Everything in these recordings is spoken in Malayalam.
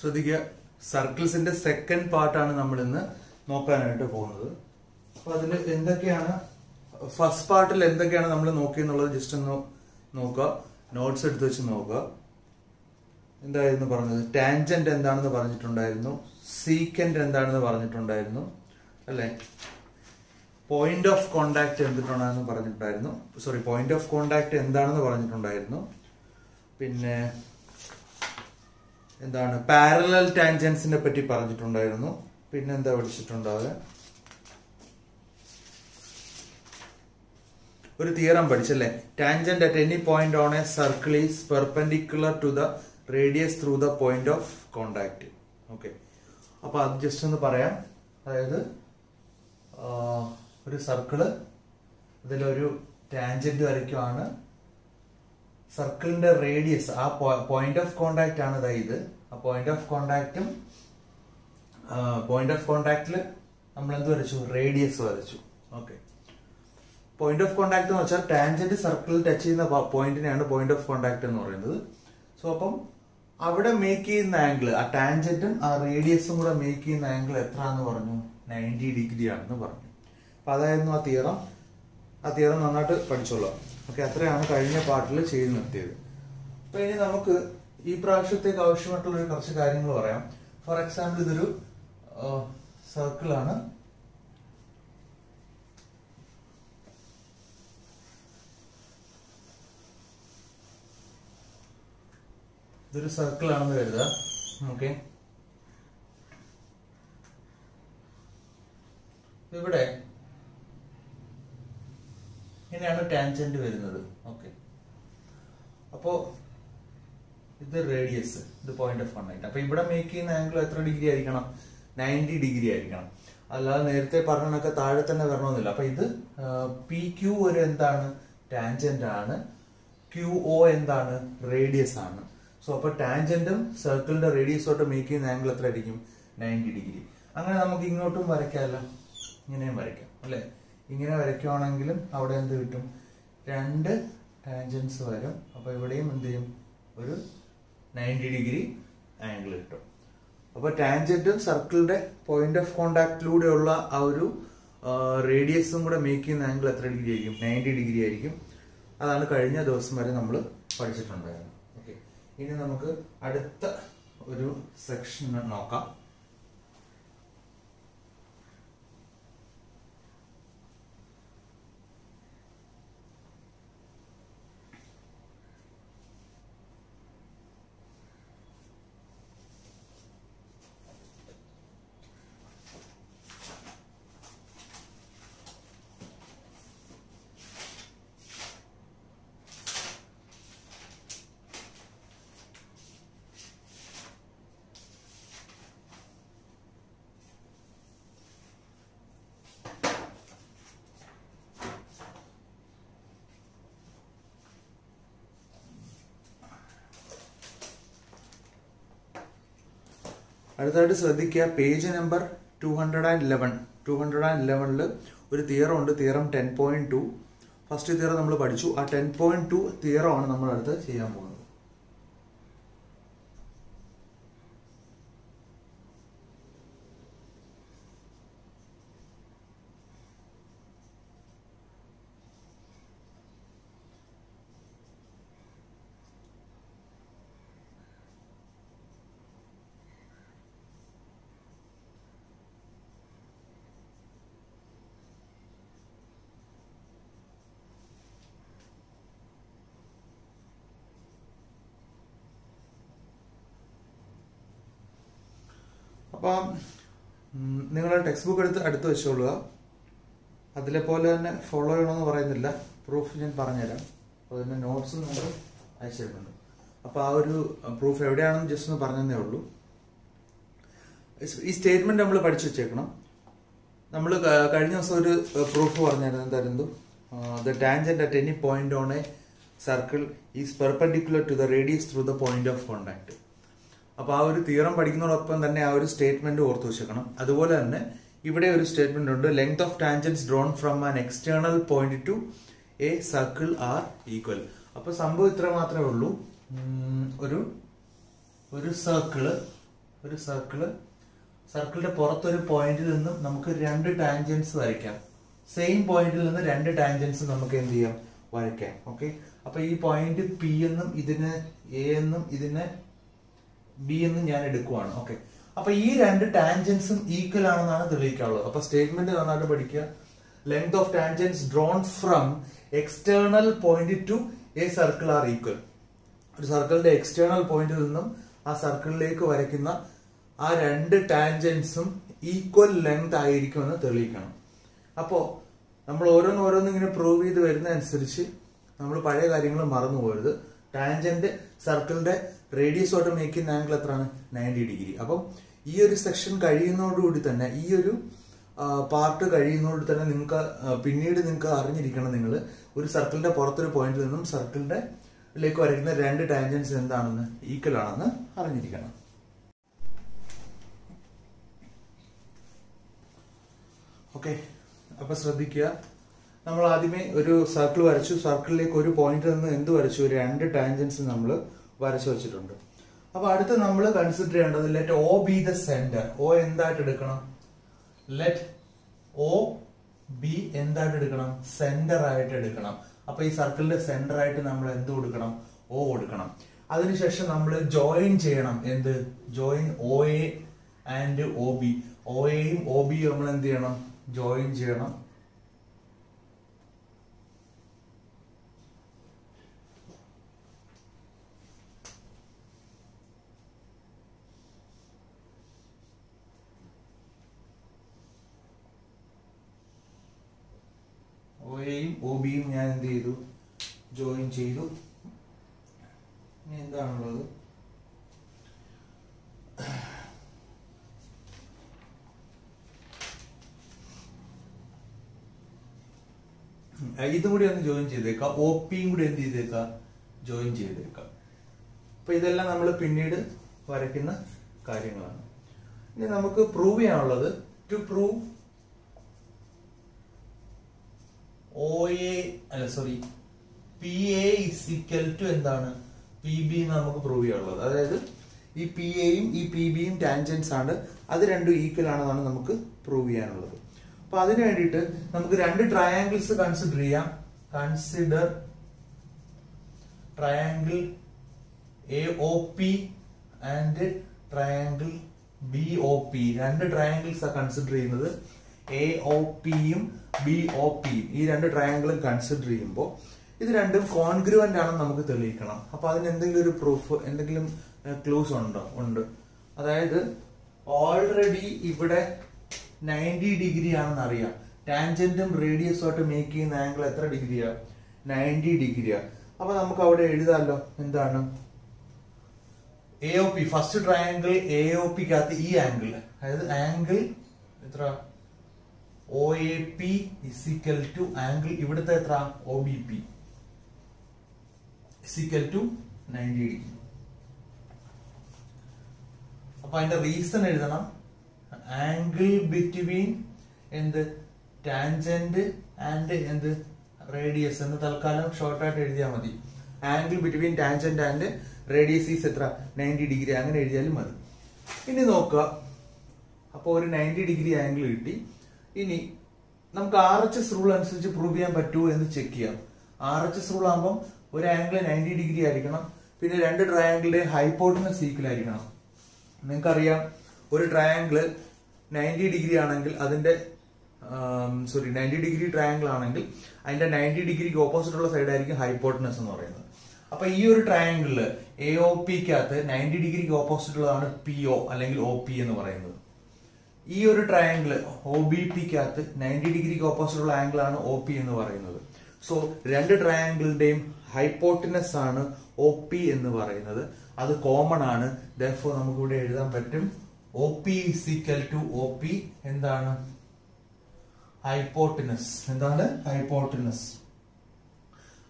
ശ്രദ്ധിക്കുക. സർക്കിൾസിന്റെ സെക്കൻഡ് പാർട്ടാണ് നമ്മൾ ഇന്ന് നോക്കാനായിട്ട് പോകുന്നത്. അപ്പൊ അതിൽ എന്തൊക്കെയാണ് ഫസ്റ്റ് പാർട്ടിൽ എന്തൊക്കെയാണ് നമ്മൾ നോക്കിയെന്നുള്ളത് ജസ്റ്റ് ഒന്ന് നോക്കുക. നോട്ട്സ് എടുത്ത് വെച്ച് നോക്കുക. എന്തായിരുന്നു പറഞ്ഞത്? ടാൻജന്റ് എന്താണെന്ന് പറഞ്ഞിട്ടുണ്ടായിരുന്നു. സീക്കൻഡ് എന്താണെന്ന് പറഞ്ഞിട്ടുണ്ടായിരുന്നു. അല്ലേ? പോയിന്റ് ഓഫ് കോണ്ടാക്ട് എന്തിട്ടുണ്ടെന്ന് പറഞ്ഞിട്ടുണ്ടായിരുന്നു. സോറി പോയിന്റ് ഓഫ് കോണ്ടാക്ട് എന്താണെന്ന് പറഞ്ഞിട്ടുണ്ടായിരുന്നു. പിന്നെ എന്താണ് പാരലൽ ടാൻജൻസിനെ പറ്റി പറഞ്ഞിട്ടുണ്ടായിരുന്നു. പിന്നെ എന്താ പഠിച്ചിട്ടുണ്ടാവുക ഒരു theorem പഠിച്ചല്ലേ? Tangent at any point on a circle is perpendicular to the radius through the point of contact okay അപ്പൊ അത് ജസ്റ്റ് ഒന്ന് പറയാം. അതായത് ഒരു സർക്കിൾ അതിലൊരു ടാൻജന്റ് വരയ്ക്കുവാണ്. സർക്കിളിന്റെ റേഡിയസ് ആ പോയിന്റ് ഓഫ് കോണ്ടാക്ട് ആണ് ആ പോയിന്റ് ഓഫ് കോണ്ടാക്റ്റും പോയിന്റ് ഓഫ് കോണ്ടാക്റ്റിൽ നമ്മൾ എന്ത് വരച്ചു? റേഡിയസ് വരച്ചു. ഓക്കെ പോയിന്റ് ഓഫ് കോണ്ടാക്ട് എന്ന് വെച്ചാൽ ടാൻജന്റ് സർക്കിളിൽ ടച്ച് ചെയ്യുന്ന പോയിന്റിനെയാണ് പോയിന്റ് ഓഫ് കോണ്ടാക്ട് എന്ന് പറയുന്നത്. സോ അപ്പം അവിടെ മേക്ക് ചെയ്യുന്ന ആംഗിൾ ആ ടാൻജന്റും ആ റേഡിയസും കൂടെ മേക്ക് ചെയ്യുന്ന ആംഗിൾ എത്ര എന്ന് പറഞ്ഞു? നയന്റി ഡിഗ്രി ആണെന്ന് പറഞ്ഞു. അപ്പൊ അതായിരുന്നു ആ തിയറം ആ തിയറം നന്നായിട്ട് പഠിച്ചോളാം. ഓക്കെ അത്രയാണ് കഴിഞ്ഞ പാട്ടിൽ ചെയ്ത് നിർത്തിയത്. അപ്പൊ ഇനി നമുക്ക് ഈ പ്രാവശ്യത്തേക്ക് ആവശ്യമായിട്ടുള്ള കുറച്ച് കാര്യങ്ങൾ പറയാം. ഫോർ എക്സാമ്പിൾ ഇതൊരു സർക്കിൾ ആണ്. ഇതൊരു സർക്കിൾ ആണെന്ന് കരുതുക. ഓക്കെ ഇവിടെ ഇങ്ങനെയാണ് ടാൻജന്റ് വരുന്നത്. ഓക്കെ അപ്പോ ഇത് റേഡിയസ് ഇത് പോയിന്റ് ഓഫ് കോൺടാക്ട് അപ്പൊ ഇവിടെ മേക്ക് ചെയ്യുന്ന ആംഗിൾ എത്ര ഡിഗ്രി ആയിരിക്കണം? നയന്റി ഡിഗ്രി ആയിരിക്കണം. അല്ലാതെ നേരത്തെ പറഞ്ഞൊക്കെ താഴെ തന്നെ വരണമെന്നില്ല. അപ്പൊ ഇത് പി ക്യു ഒരു എന്താണ്? ടാൻജന്റ് ആണ്. ക്യു ഒ എന്താണ്? റേഡിയസ് ആണ്. സോ അപ്പൊ ടാൻജന്റും സർക്കിളിന്റെ റേഡിയസോട്ട് മേക്ക് ചെയ്യുന്ന ആംഗിൾ എത്ര ആയിരിക്കും? നയന്റി ഡിഗ്രി അങ്ങനെ നമുക്ക് ഇങ്ങോട്ടും വരയ്ക്കാമല്ലോ. ഇങ്ങനെയും വരയ്ക്കാം അല്ലെ? ഇങ്ങനെ വരയ്ക്കുവാണെങ്കിലും അവിടെ എന്ത് കിട്ടും? രണ്ട് ടാൻജൻസ് വരും. അപ്പൊ ഇവിടെയും എന്ത് ചെയ്യും? ഒരു നയന്റി ഡിഗ്രി ആംഗിൾ കിട്ടും. അപ്പോൾ ടാൻജന്റും സർക്കിളിന്റെ പോയിന്റ് ഓഫ് കോണ്ടാക്റ്റിലൂടെയുള്ള ആ ഒരു റേഡിയസും കൂടെ മേക്ക് ചെയ്യുന്ന ആംഗിൾ എത്ര ഡിഗ്രി ആയിരിക്കും? നയന്റി ഡിഗ്രി ആയിരിക്കും. അതാണ് കഴിഞ്ഞ ദിവസം വരെ നമ്മൾ പഠിച്ചിട്ടുണ്ടായിരുന്നത്. ഓക്കെ ഇനി നമുക്ക് അടുത്ത ഒരു സെക്ഷൻ നോക്കാം. അടുത്തായിട്ട് ശ്രദ്ധിക്കുക. Page number two hundred and eleven two hundred and ഇലവനിൽ ഒരു തിയറം ഉണ്ട്. Theorem ten point two first theorem നമ്മൾ പഠിച്ചു. ആ ടെൻ പോയിന്റ് ടു തിയറമാണ് നമ്മൾ അടുത്ത് ചെയ്യാൻ പോകുന്നത്. അപ്പം നിങ്ങൾ ടെക്സ്റ്റ് ബുക്ക് എടുത്ത് അടുത്ത് വെച്ചോളുക. അതിലെ പോലെ തന്നെ ഫോളോ ചെയ്യണമെന്ന് പറയുന്നില്ല. പ്രൂഫ് ഞാൻ പറഞ്ഞുതരാം. അപ്പോൾ അതിന്റെ നോട്ട്സ് നമ്മൾ അയച്ചിട്ടുണ്ട് അപ്പോൾ ആ ഒരു പ്രൂഫ് എവിടെയാണെന്ന് ജസ്റ്റ് ഒന്ന് പറഞ്ഞതേ ഉള്ളൂ. ഈ സ്റ്റേറ്റ്മെന്റ് നമ്മൾ പഠിച്ചു വെച്ചേക്കണം. നമ്മൾ കഴിഞ്ഞ ദിവസം ഒരു പ്രൂഫ് പറഞ്ഞായിരുന്നു. എന്തായിരുന്നു? The tangent at any point on a circle is perpendicular to the radius through the point of contact അപ്പൊ ആ ഒരു തീറം പഠിക്കുന്നതോടൊപ്പം തന്നെ ആ ഒരു സ്റ്റേറ്റ്മെന്റ് ഓർത്തു വെച്ചേക്കണം. അതുപോലെ തന്നെ ഇവിടെ ഒരു സ്റ്റേറ്റ്മെന്റ് ഉണ്ട്. Length of tangents drawn from an external point to a circle are equal അപ്പൊ സംഭവം ഇത്ര മാത്രമേ ഉള്ളൂ. ഒരു ഒരു സർക്കിൾ ഒരു സർക്കിൾ സർക്കിളിന്റെ പുറത്തൊരു പോയിന്റിൽ നിന്നും നമുക്ക് രണ്ട് ടാൻജൻസ് വരയ്ക്കാം. സെയിം പോയിന്റിൽ നിന്ന് രണ്ട് ടാൻജൻസ് നമുക്ക് എന്ത് ചെയ്യാം? വരയ്ക്കാം. ഓക്കെ അപ്പൊ ഈ പോയിന്റ് പി എന്നും ഇതിന് എ എന്നും ഇതിന് ബി എന്ന് ഞാൻ എടുക്കുവാണ്. ഓക്കെ അപ്പൊ ഈ രണ്ട് ടാൻജൻസും ഈക്വൽ ആണെന്നാണ് തെളിയിക്കാനുള്ളത്. അപ്പൊ സ്റ്റേറ്റ്മെന്റ് നന്നായിട്ട് പഠിക്കുക. Length of tangents drawn from external point to a circle are equal ഒരു സർക്കിളിന്റെ എക്സ്റ്റേണൽ പോയിന്റിൽ നിന്നും ആ സർക്കിളിലേക്ക് വരയ്ക്കുന്ന ആ രണ്ട് ടാൻജൻസും ഈക്വൽ ലെങ്ത് ആയിരിക്കുമെന്ന് തെളിയിക്കണം. അപ്പോ നമ്മൾ ഓരോന്ന് ഓരോന്ന് ഇങ്ങനെ പ്രൂവ് ചെയ്ത് വരുന്ന അനുസരിച്ച് നമ്മൾ പഴയ കാര്യങ്ങൾ മറന്നു പോകരുത് ടാൻജന്റ് സർക്കിളിന്റെ റേഡിയസോട്ട് മേക്കിംഗ് ആംഗിൾ എത്രയാണ്? നയന്റി ഡിഗ്രി അപ്പം ഈ ഒരു സെക്ഷൻ കഴിയുന്നതോടുകൂടി തന്നെ ഈ ഒരു പാർട്ട് കഴിയുന്നതോട് തന്നെ നിങ്ങൾക്ക് പിന്നീട് നിങ്ങൾക്ക് അറിഞ്ഞിരിക്കണം നിങ്ങൾ ഒരു സർക്കിളിന്റെ പുറത്തൊരു പോയിന്റിൽ നിന്നും സർക്കിളിന്റെ ലേക്ക് വരയ്ക്കുന്ന രണ്ട് ടാൻജൻസ് എന്താണെന്ന് ഈക്വൽ ആണെന്ന് അറിഞ്ഞിരിക്കണം. ഓക്കെ. അപ്പൊ ശ്രദ്ധിക്കുക. നമ്മൾ ആദ്യമേ ഒരു സർക്കിൾ വരച്ചു. സർക്കിളിലേക്ക് ഒരു പോയിന്റിൽ നിന്ന് എന്ത് വരച്ചു? രണ്ട് ടാൻജൻസ് നമ്മൾ വരച്ചു വെച്ചിട്ടുണ്ട് അപ്പൊ അടുത്ത് നമ്മൾ കൺസിഡർ ചെയ്യേണ്ടത് let O be the centre O എന്തായിട്ട് എടുക്കണം? ലെറ്റ് ഒ ബി എന്തായിട്ട് എടുക്കണം? സെന്റർ ആയിട്ട് എടുക്കണം. അപ്പൊ ഈ സർക്കിളിന്റെ സെന്റർ ആയിട്ട് നമ്മൾ എന്ത് കൊടുക്കണം? ഒ കൊടുക്കണം. അതിനുശേഷം നമ്മൾ ജോയിൻ ചെയ്യണം. എന്ത്? Join O A and O B O എയും ഒ ബിയും നമ്മൾ എന്ത് ചെയ്യണം? ജോയിൻ ചെയ്യണം. ഒ എയും ഒ ബിയും ഞാൻ എന്ത് ചെയ്തു? ജോയിൻ ചെയ്തു. ഇനി എന്താണുള്ളത്? ഇതും കൂടി ഒന്ന് ജോയിൻ ചെയ്തേക്കാം. ഒ പിയും കൂടി എന്ത് ചെയ്തേക്കാം? ജോയിൻ ചെയ്തേക്കാം. അപ്പൊ ഇതെല്ലാം നമ്മൾ പിന്നീട് വരയ്ക്കുന്ന കാര്യങ്ങളാണ്. ഇനി നമുക്ക് പ്രൂവ് ചെയ്യാനുള്ളത്. ടു പ്രൂവ് ഒ എ അല്ല sorry P A is equal to എന്താണ്? പി ബി എന്ന് നമുക്ക് പ്രൂവ് ചെയ്യാനുള്ളത്. അതായത് ഈ പി എയും ഈ പി ബിയും ടാൻജൻസ് ആണ്. അത് രണ്ടും ഈക്വൽ ആണെന്നാണ് നമുക്ക് പ്രൂവ് ചെയ്യാനുള്ളത്. അപ്പൊ അതിന് വേണ്ടിയിട്ട് നമുക്ക് രണ്ട് ട്രയാങ്കിൾസ് കൺസിഡർ ചെയ്യാം. Consider triangle A O P and triangle B O P രണ്ട് ട്രയാങ്കിൾസ് ആണ് കൺസിഡർ ചെയ്യുന്നത് എ ഒ പിയും ബി ഒ പി ഈ രണ്ട് ട്രയാങ്കിളും കൺസിഡർ ചെയ്യുമ്പോൾ ഇത് രണ്ടും കോൺഗ്രുവന്റ് ആണെന്ന് നമുക്ക് തെളിയിക്കണം. അപ്പോൾ അതിന് എന്തെങ്കിലും ഒരു പ്രൂഫ് എന്തെങ്കിലും ക്ലൂസ് ഉണ്ടോ? ഉണ്ട്. അതായത് ഓൾറെഡി ഇവിടെ നയന്റി ഡിഗ്രി ആണെന്ന് അറിയാം. ടാൻജന്റും റേഡിയസും ആയിട്ട് മേക്ക് ചെയ്യുന്ന ആംഗിൾ എത്ര ഡിഗ്രിയാ നയന്റി ഡിഗ്രിയാ അപ്പൊ നമുക്ക് അവിടെ എഴുതാമല്ലോ എന്താണ്? A O P first triangle A O പിക്കകത്ത് ഈ ആംഗിൾ അതായത് ആംഗിൾ എത്ര? O A P is equal to angle ഇവിടുത്തെ എത്ര O B P is equal to ninety degree അപ്പൊ അതിന്റെ റീസൺ എഴുതണം. ആംഗിൾ ബിറ്റ്വീൻ എന്ത്? ടാൻജന്റ് ആൻഡ് എന്ത്? റേഡിയസ് എന്ന് തൽക്കാലം ഷോർട്ടായിട്ട് എഴുതിയാൽ മതി. Angle between tangent and radius is എത്ര? നയന്റി ഡിഗ്രി അങ്ങനെ എഴുതിയാലും മതി. ഇനി നോക്കുക. അപ്പോൾ ഒരു നയന്റി ഡിഗ്രി ആംഗിൾ കിട്ടി. ഇനി നമുക്ക് ആർ എച്ച് എസ് റൂൾ അനുസരിച്ച് പ്രൂവ് ചെയ്യാൻ പറ്റുമോ എന്ന് ചെക്ക് ചെയ്യാം. ആർ എച്ച് എസ് റൂൾ ആകുമ്പോൾ ഒരു ആംഗിൾ നയന്റി ഡിഗ്രി ആയിരിക്കണം. പിന്നെ രണ്ട് ട്രയാംഗിളുടെ ഹൈപ്പോട്ടിനസ് ഈക്വൽ ആയിരിക്കണം. നിങ്ങൾക്കറിയാം ഒരു ട്രയാംഗിൾ നയന്റി ഡിഗ്രി ആണെങ്കിൽ അതിന്റെ സോറി നയന്റി ഡിഗ്രി ട്രയാംഗിൾ ആണെങ്കിൽ അതിന്റെ നയന്റി ഡിഗ്രിക്ക് ഓപ്പോസിറ്റ് ഉള്ള സൈഡ് ആയിരിക്കും ഹൈപ്പോട്ടിനസ് എന്ന് പറയുന്നത്. അപ്പൊ ഈ ഒരു ട്രയാംഗിളിൽ എ ഒ പിക്കകത്ത് നയന്റി ഡിഗ്രിക്ക് ഓപ്പോസിറ്റ് ഉള്ളതാണ് പി ഒ അല്ലെങ്കിൽ ഒ പി എന്ന് പറയുന്നത്. ഈ ഒരു ട്രയാംഗിൾ ഒ ബി പിക്കകത്ത് നയന്റി ഡിഗ്രിക്ക് ഓപ്പോസിറ്റുള്ള ആംഗിൾ ആണ് ഒ പി എന്ന് പറയുന്നത്. സോ രണ്ട് ട്രയാംഗിളിന്റെയും ഹൈപ്പോട്ടിനസ് ആണ് ഒ പി എന്ന് പറയുന്നത്. അത് കോമൺ ആണ്. ദോ നമുക്ക് ഇവിടെ എഴുതാൻ പറ്റും O P is equal to O P എന്താണ്? ഹൈപ്പോട്ടിനസ് എന്താണ്? ഹൈപ്പോട്ടിനസ്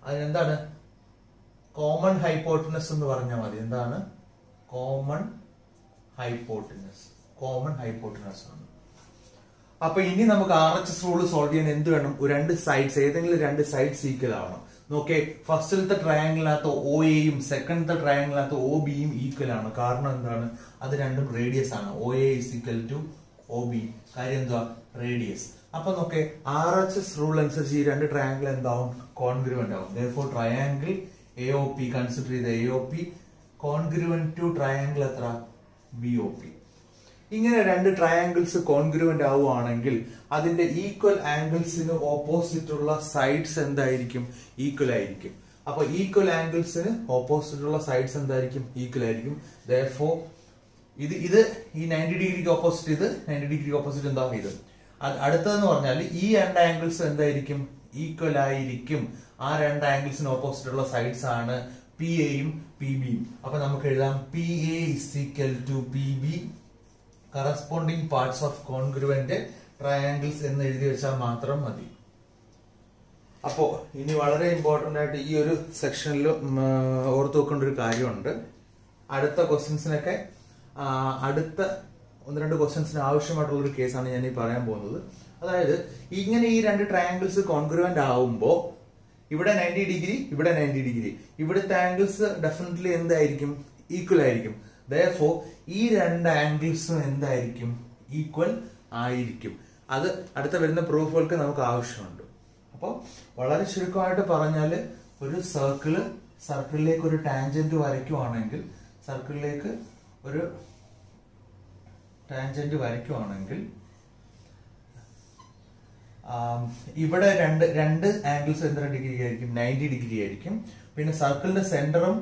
അതിനെന്താണ്? കോമൺ ഹൈപ്പോട്ടിനസ് എന്ന് പറഞ്ഞാൽ മതി. എന്താണ്? കോമൺ ഹൈപ്പോട്ടിനസ് കോമൺ ഹൈപ്പോട്ടിനസ് ആണ്. അപ്പൊ ഇനി നമുക്ക് R H S rule solve ചെയ്യാൻ എന്ത് വേണം? രണ്ട് സൈഡ്സ് ഏതെങ്കിലും രണ്ട് സൈഡ്സ് ഈക്വൽ ആവണം. നോക്കേ ഫസ്റ്റിലത്തെ ട്രയാങ്കിളിനകത്ത് ഒ എയും സെക്കൻഡത്തെ ട്രയാങ്കിളിനകത്ത് ഒ ബിയും ഈക്വൽ ആണ്. കാരണം എന്താണ്? അത് രണ്ടും റേഡിയസ് ആണ്. O A is equal to O B കാര്യം എന്താ റേഡിയസ് അപ്പൊ നോക്കെ ആർ എച്ച് എസ് റൂൾ അനുസരിച്ച് ഈ രണ്ട് ട്രയാങ്കിൾ എന്താവും? കോൺഗ്രുവന്റ് ആവും. ദോർ triangle A O P consider ചെയ്ത A O P congruent to triangle എത്ര? ബി ഒ പി ഇങ്ങനെ രണ്ട് ട്രയാങ്കിൾസ് കോൺഗ്രുവന്റ് ആവുകയാണെങ്കിൽ അതിന്റെ ഈക്വൽ ആംഗിൾസിന് ഓപ്പോസിറ്റ് ഉള്ള സൈഡ്സ് എന്തായിരിക്കും? ഈക്വൽ ആയിരിക്കും. അപ്പൊ ഈക്വൽ ആംഗിൾസിന് ഓപ്പോസിറ്റ് ഉള്ള സൈഡ്സ് എന്തായിരിക്കും? ഈക്വൽ ആയിരിക്കും. ദോ ഇത് ഇത് ഈ നയന്റി ഡിഗ്രിക്ക് ഓപ്പോസിറ്റ് ഇത് നയന്റി ഡിഗ്രിക്ക് ഓപ്പോസിറ്റ് എന്താ ഇത്? അടുത്തതെന്ന് പറഞ്ഞാൽ ഈ രണ്ട് ആംഗിൾസ് എന്തായിരിക്കും? ഈക്വൽ ആയിരിക്കും. ആ രണ്ട് ആംഗിൾസിന് ഓപ്പോസിറ്റ് ഉള്ള സൈഡ്സ് ആണ് പി എയും പി ബിയും അപ്പൊ നമുക്ക് എഴുതാം P A is equal to P B corresponding parts of congruent triangles എന്ന് എഴുതി വെച്ചാൽ മാത്രം മതി. അപ്പോ ഇനി വളരെ ഇമ്പോർട്ടന്റ് ആയിട്ട് ഈ ഒരു സെക്ഷനിൽ ഓർത്തു വെക്കേണ്ട ഒരു കാര്യമുണ്ട്. അടുത്ത ക്വസ്റ്റ്യൻസിനൊക്കെ അടുത്ത ഒന്ന് രണ്ട് ക്വസ്റ്റ്യൻസിന് ആവശ്യമായിട്ടുള്ള ഒരു കേസാണ് ഞാൻ ഈ പറയാൻ പോകുന്നത്. അതായത് ഇങ്ങനെ ഈ രണ്ട് ട്രയാംഗിൾസ് കോൺഗ്രുവന്റ് ആവുമ്പോൾ ഇവിടെ നയന്റി ഡിഗ്രി ഇവിടെ നയന്റി ഡിഗ്രി ഇവിടുത്തെ ആംഗിൾസ് ഡെഫിനറ്റ്ലി എന്തായിരിക്കും? ഈക്വൽ ആയിരിക്കും. ദോ ഈ രണ്ട് ആംഗിൾസും എന്തായിരിക്കും? ഈക്വൽ ആയിരിക്കും. അത് അടുത്ത വരുന്ന പ്രൂഫുകൾക്ക് നമുക്ക് ആവശ്യമുണ്ട്. അപ്പോൾ വളരെ ചുരുക്കമായിട്ട് പറഞ്ഞാൽ ഒരു സർക്കിൾ സർക്കിളിലേക്ക് ഒരു ടാൻജന്റ് വരയ്ക്കുവാണെങ്കിൽ സർക്കിളിലേക്ക് ഒരു ടാൻജന്റ് വരയ്ക്കുവാണെങ്കിൽ ഇവിടെ രണ്ട് രണ്ട് ആംഗിൾസ് എത്ര ഡിഗ്രി ആയിരിക്കും? നയന്റി ഡിഗ്രി ആയിരിക്കും. പിന്നെ സർക്കിളിന്റെ സെന്ററും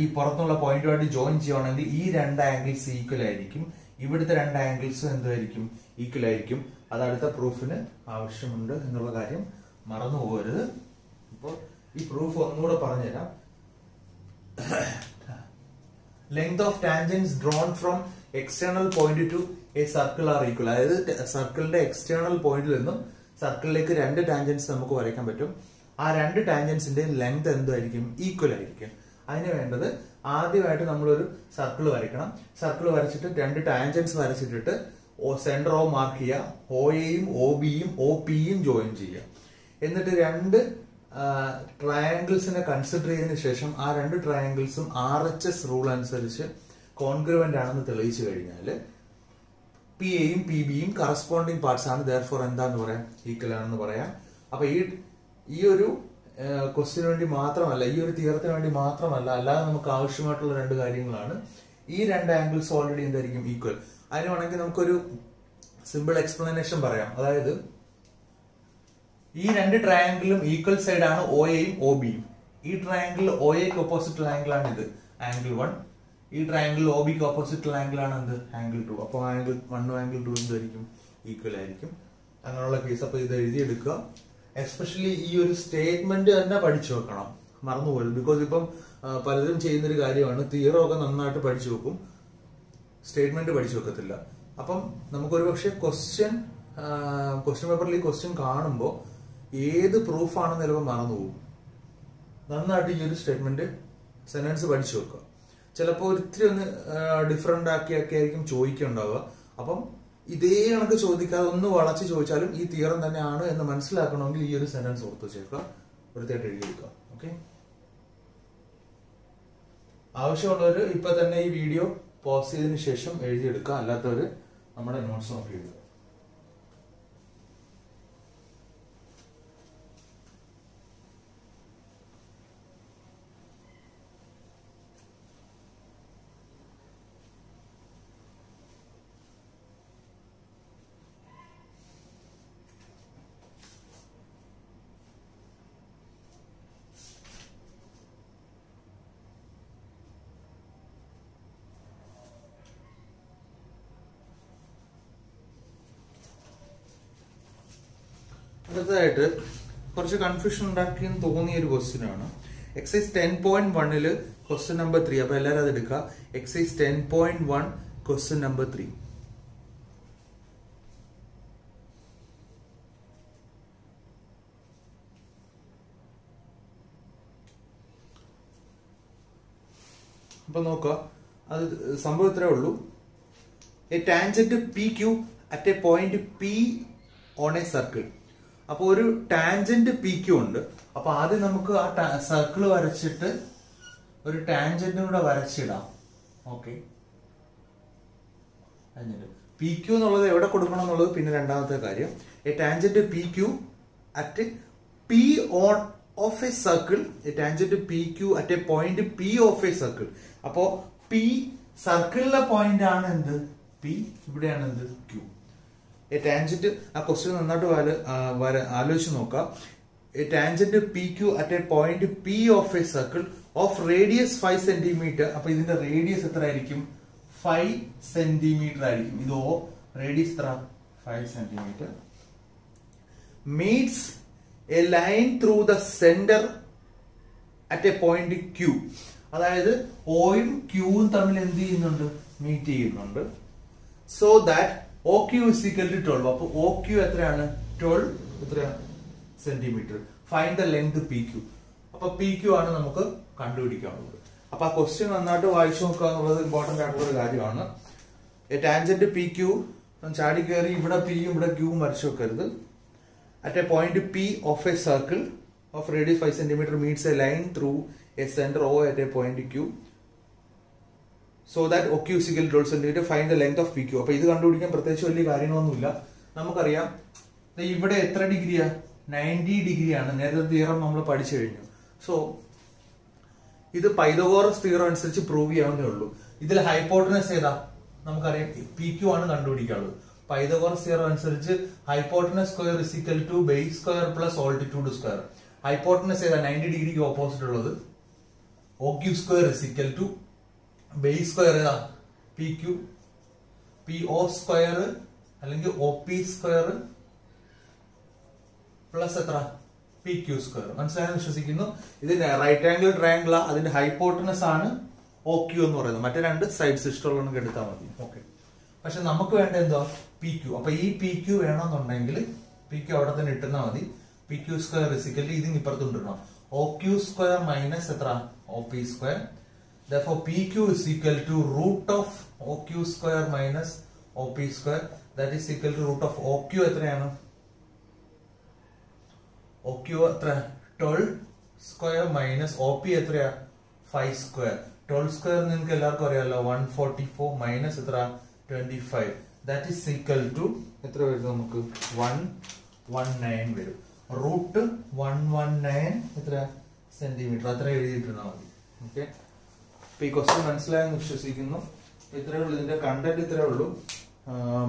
ഈ പുറത്തുള്ള പോയിന്റുമായിട്ട് ജോയിൻ ചെയ്യുകയാണെങ്കിൽ ഈ രണ്ട് ആംഗിൾസ് ഈക്വൽ ആയിരിക്കും. ഇവിടുത്തെ രണ്ട് ആംഗിൾസും എന്തായിരിക്കും ഈക്വൽ ആയിരിക്കും. അത് അടുത്ത പ്രൂഫിന് ആവശ്യമുണ്ട് എന്നുള്ള കാര്യം മറന്നു പോകരുത്. അപ്പോൾ ഈ പ്രൂഫ് ഒന്നുകൂടെ പറഞ്ഞുതരാം. Length of tangents drawn from external point to a circle are equal അതായത് സർക്കിളിന്റെ എക്സ്റ്റേണൽ പോയിന്റിൽ നിന്നും സർക്കിളിലേക്ക് രണ്ട് ടാൻജൻസ് നമുക്ക് വരയ്ക്കാൻ പറ്റും. ആ രണ്ട് ടാൻജൻസിന്റെ ലെങ്ത് എന്തായിരിക്കും ഈക്വൽ ആയിരിക്കും. അതിന് വേണ്ടത് ആദ്യമായിട്ട് നമ്മളൊരു സർക്കിൾ വരയ്ക്കണം. സർക്കിൾ വരച്ചിട്ട് രണ്ട് ടാൻജൻസ് വരച്ചിട്ടിട്ട് സെന്റർ ഓ മാർക്ക് ചെയ്യുക. ഒ എയും ഒ ബിയും ഒ പിയും ജോയിൻ ചെയ്യുക. എന്നിട്ട് രണ്ട് ട്രയാങ്കിൾസിനെ കൺസിഡർ ചെയ്തതിനു ശേഷം ആ രണ്ട് ട്രയാങ്കിൾസും ആർ എച്ച് എസ് റൂൾ അനുസരിച്ച് കോൺഗ്രുവന്റ് ആണെന്ന് തെളിയിച്ചു കഴിഞ്ഞാൽ പി എയും പി ബിയും കറസ്പോണ്ടിങ് പാർട്സ് ആണ്. ദർ ഫോർ എന്താന്ന് പറയാം? ഈക്വൽ ആണെന്ന് പറയാം. അപ്പൊ ഈ ഈ ഒരു ക്വസ്റ്റിന് വേണ്ടി മാത്രമല്ല ഈ ഒരു തീരത്തിന് വേണ്ടി മാത്രമല്ല അല്ലാതെ നമുക്ക് ആവശ്യമായിട്ടുള്ള രണ്ട് കാര്യങ്ങളാണ്. ഈ രണ്ട് ആംഗിൾസ് ഓൾറെഡി എന്തായിരിക്കും ഈക്വൽ അതിന് വേണമെങ്കിൽ നമുക്കൊരു സിമ്പിൾ എക്സ്പ്ലനേഷൻ പറയാം. അതായത് ഈ രണ്ട് ട്രയാങ്കിളും ഈക്വൽ സൈഡ് ആണ് ഒ എയും ഒ ബിയും ഈ ട്രയാങ്കിൾ ഒ എക്ക് ഓപ്പോസിറ്റ് ആംഗിൾ ആണ് ഇത് ആംഗിൾ വൺ ഈ ട്രയാങ്കിൾ ഒ ബിക്ക് ഓപ്പോസിറ്റ് ആംഗിൾ ആണ് എന്ത്? ആംഗിൾ ടു അപ്പോൾ ആംഗിൾ വണ്ണും ആംഗിൾ ടു എന്തായിരിക്കും? ഈക്വൽ ആയിരിക്കും. അങ്ങനെയുള്ള കേസ് അപ്പൊ ഇത് എഴുതിയെടുക്കുക. എസ്പെഷ്യലി ഈ ഒരു സ്റ്റേറ്റ്മെന്റ് തന്നെ പഠിച്ചു വെക്കണം. മറന്നുപോലും ബിക്കോസ് ഇപ്പം പലരും ചെയ്യുന്ന ഒരു കാര്യമാണ് തീറോ ഒക്കെ നന്നായിട്ട് പഠിച്ചു വെക്കും. സ്റ്റേറ്റ്മെന്റ് പഠിച്ചു വെക്കത്തില്ല. അപ്പം നമുക്കൊരു പക്ഷെ ക്വസ്റ്റ്യൻ ക്വസ്റ്റ്യൻ പേപ്പറിൽ ഈ ക്വസ്റ്റ്യൻ കാണുമ്പോൾ ഏത് പ്രൂഫാണെന്ന് ചിലപ്പോൾ മറന്നുപോകും. നന്നായിട്ട് ഈ ഒരു സ്റ്റേറ്റ്മെന്റ് സെന്റൻസ് പഠിച്ചു വെക്കുക. ചിലപ്പോൾ ഒരിത്തിരി ഒന്ന് ഡിഫറെന്റ് ആക്കിയൊക്കെ ആയിരിക്കും ചോദിക്കുന്നുണ്ടാവുക അപ്പം ഇതേ കണക്ക് ചോദിക്കാതെ ഒന്ന് വളച്ച് ചോദിച്ചാലും ഈ തിയറം തന്നെയാണ് എന്ന് മനസ്സിലാക്കണമെങ്കിൽ ഈ ഒരു സെന്റൻസ് ഓർത്ത് വെച്ചേക്കുക. വൃത്തിയായിട്ട് എഴുതി എഴുതിയെടുക്കുക ഓക്കെ ആവശ്യമുള്ളവർ ഇപ്പൊ തന്നെ ഈ വീഡിയോ പോസ് ചെയ്തതിനു ശേഷം എഴുതിയെടുക്കുക. അല്ലാത്തവർ നമ്മുടെ നോട്ട്സ് നോക്കി എഴുതുക. അടുത്തതായിട്ട് കുറച്ച് കൺഫ്യൂഷൻ ഉണ്ടാക്കിയെന്ന് തോന്നിയ ഒരു ക്വസ്റ്റ്യൻ ആണ് എക്സൈസ് ടെൻ പോയിന്റ് വണ്ണിൽ ക്വസ്റ്റ്യൻ നമ്പർ ത്രീ അപ്പൊ എല്ലാവരും അത് എടുക്കുക. Exercise ten point one question number three അപ്പൊ നോക്കുക. അത് സംഭവം ഇത്രേ ഉള്ളൂ. A tangent P Q at a point P on a circle അപ്പൊ ഒരു ടാൻജന്റ് പി ഉണ്ട്. അപ്പൊ ആദ്യം നമുക്ക് ആ സർക്കിൾ വരച്ചിട്ട് ഒരു ടാൻജന്റും കൂടെ വരച്ചിടാം. ഓക്കെ പി ക്യു എന്നുള്ളത് എവിടെ കൊടുക്കണം എന്നുള്ളത് പിന്നെ രണ്ടാമത്തെ കാര്യം. A tangent P Q at P on of a circle a tangent P Q at a point P of a circle അപ്പോ പി സർക്കിളിലെ പോയിന്റ് ആണ് എന്ത്? പി ഇവിടെയാണ് എന്ത്? ക്യൂ ടാൻജന്റ് ആ ക്വസ്റ്റ്യൻ നന്നായിട്ട് വര- ആലോചിച്ച് നോക്കാം. Tangent P Q at a point P of a circle of radius five centimetre അപ്പൊ ഇതിന്റെ റേഡിയസ് എത്ര ആയിരിക്കും ഫൈവ് സെന്റിമീറ്റർ ആയിരിക്കും. ഇത് ഓ റേഡിയസ് എത്ര? Five centimetre meets a line through the centre at a point Q അതായത് ഓയും ക്യൂവും തമ്മിൽ എന്ത് ചെയ്യുന്നുണ്ട്? മീറ്റ് ചെയ്യുന്നുണ്ട്. So that O Q is equal to twelve അപ്പൊ ഒ ക്യു എത്രയാണ്? ട്വൽവ് എത്രയാണ്? Centimetre find the length P Q അപ്പൊ പി ക്യു ആണ് നമുക്ക് കണ്ടുപിടിക്കാനുള്ളത്. അപ്പൊ ആ ക്വസ്റ്റ്യൻ നന്നായിട്ട് വായിച്ചു നോക്കുക എന്നുള്ളത് ഇമ്പോർട്ടന്റ് ആയിട്ടുള്ള ഒരു കാര്യമാണ്. ടാൻജന്റ് പി ക്യു ചാടി കയറി ഇവിടെ പിയും ഇവിടെ ക്യൂവും വരച്ചു വെക്കരുത്. At a point P of a circle of radius 5 centimeter meets a line through a center O at a point Q. That OQ is equal to 12 centimeter. Find the length of PQ. അപ്പൊ ഇത് കണ്ടുപിടിക്കാൻ പ്രത്യേകിച്ച് വലിയ കാര്യങ്ങളൊന്നുമില്ല. നമുക്കറിയാം ദേ ഇവിടെ എത്ര ഡിഗ്രിയാ? നയന്റി ഡിഗ്രിയാണ്. നേരത്തെ തിയറം നമ്മൾ പഠിച്ചു കഴിഞ്ഞു. സോ ഇത് പൈതഗോറസ് തിയറം അനുസരിച്ച് പ്രൂവ് ചെയ്യാവുന്നേ ഉള്ളൂ. ഇതിൽ ഹൈപ്പോട്ടനസ് ഏതാ? നമുക്കറിയാം പി ക്യു ആണ് കണ്ടുപിടിക്കാനുള്ളത്. പൈതഗോറസ് തിയറം അനുസരിച്ച് hypotenuse square is equal to base square plus altitude square hypotenuse ഏതാ? നയന്റി ഡിഗ്രിക്ക് ഓപ്പോസിറ്റ് ഉള്ളത്. OQ Q square is equal to base square ഏതാ? P Q. P O square അല്ലെങ്കിൽ ഒ പി സ്ക്വയർ പ്ലസ് എത്ര? P Q square. മനസ്സിലായെന്ന് വിശ്വസിക്കുന്നു. ഇതിന്റെ റൈറ്റ് ആംഗിൾ ട്രയാംഗിൾ അതിന്റെ ഹൈപ്പോട്ടനസ് ആണ് ഒ ക്യു എന്ന് പറയുന്നത്. മറ്റേ രണ്ട് സൈഡ്സ് ഇഷ്ടമുള്ളവർക്ക് എടുത്താൽ മതി. ഓക്കെ പക്ഷെ നമുക്ക് വേണ്ട എന്തോ? P Q. അപ്പൊ ഈ പി ക്യു വേണമെന്നുണ്ടെങ്കിൽ പി ക്യു അവിടെ തന്നെ ഇട്ടുന്നാൽ മതി. P Q square is equal ഇതിന് ഇപ്പുറത്തുണ്ടിടണം ഒ ക്യു സ്ക്വയർ മൈനസ് എത്ര? O P square. Therefore pq is equal to root of oq square minus op square. That is equal to root of oq എത്രയാണ്? Oq എത്ര? 12 സ്ക്വയർ മൈനസ് ഒ പി എത്രയാ? ഫൈവ് സ്ക്വയർ ട്വൽവ് സ്ക്വയർ നിങ്ങൾക്ക് എല്ലാവർക്കും അറിയാലോ വൺ ഫോർട്ടി ഫോർ മൈനസ് എത്ര? Twenty five that is equal to എത്ര വരും നമുക്ക്? വൺ വൺ നയൻ വരും. റൂട്ട് വൺ വൺ നയൻ എത്ര സെന്റിമീറ്റർ അത്ര എഴുതിയിട്ടാൽ മതി. ഓക്കെ അപ്പൊ ഈ ക്വസ്റ്റ്യൻ മനസ്സിലായെന്ന് വിശ്വസിക്കുന്നു. ഇത്രേ ഉള്ളൂ. ഇതിന്റെ കണ്ടന്റ് ഇത്രേ ഉള്ളൂ.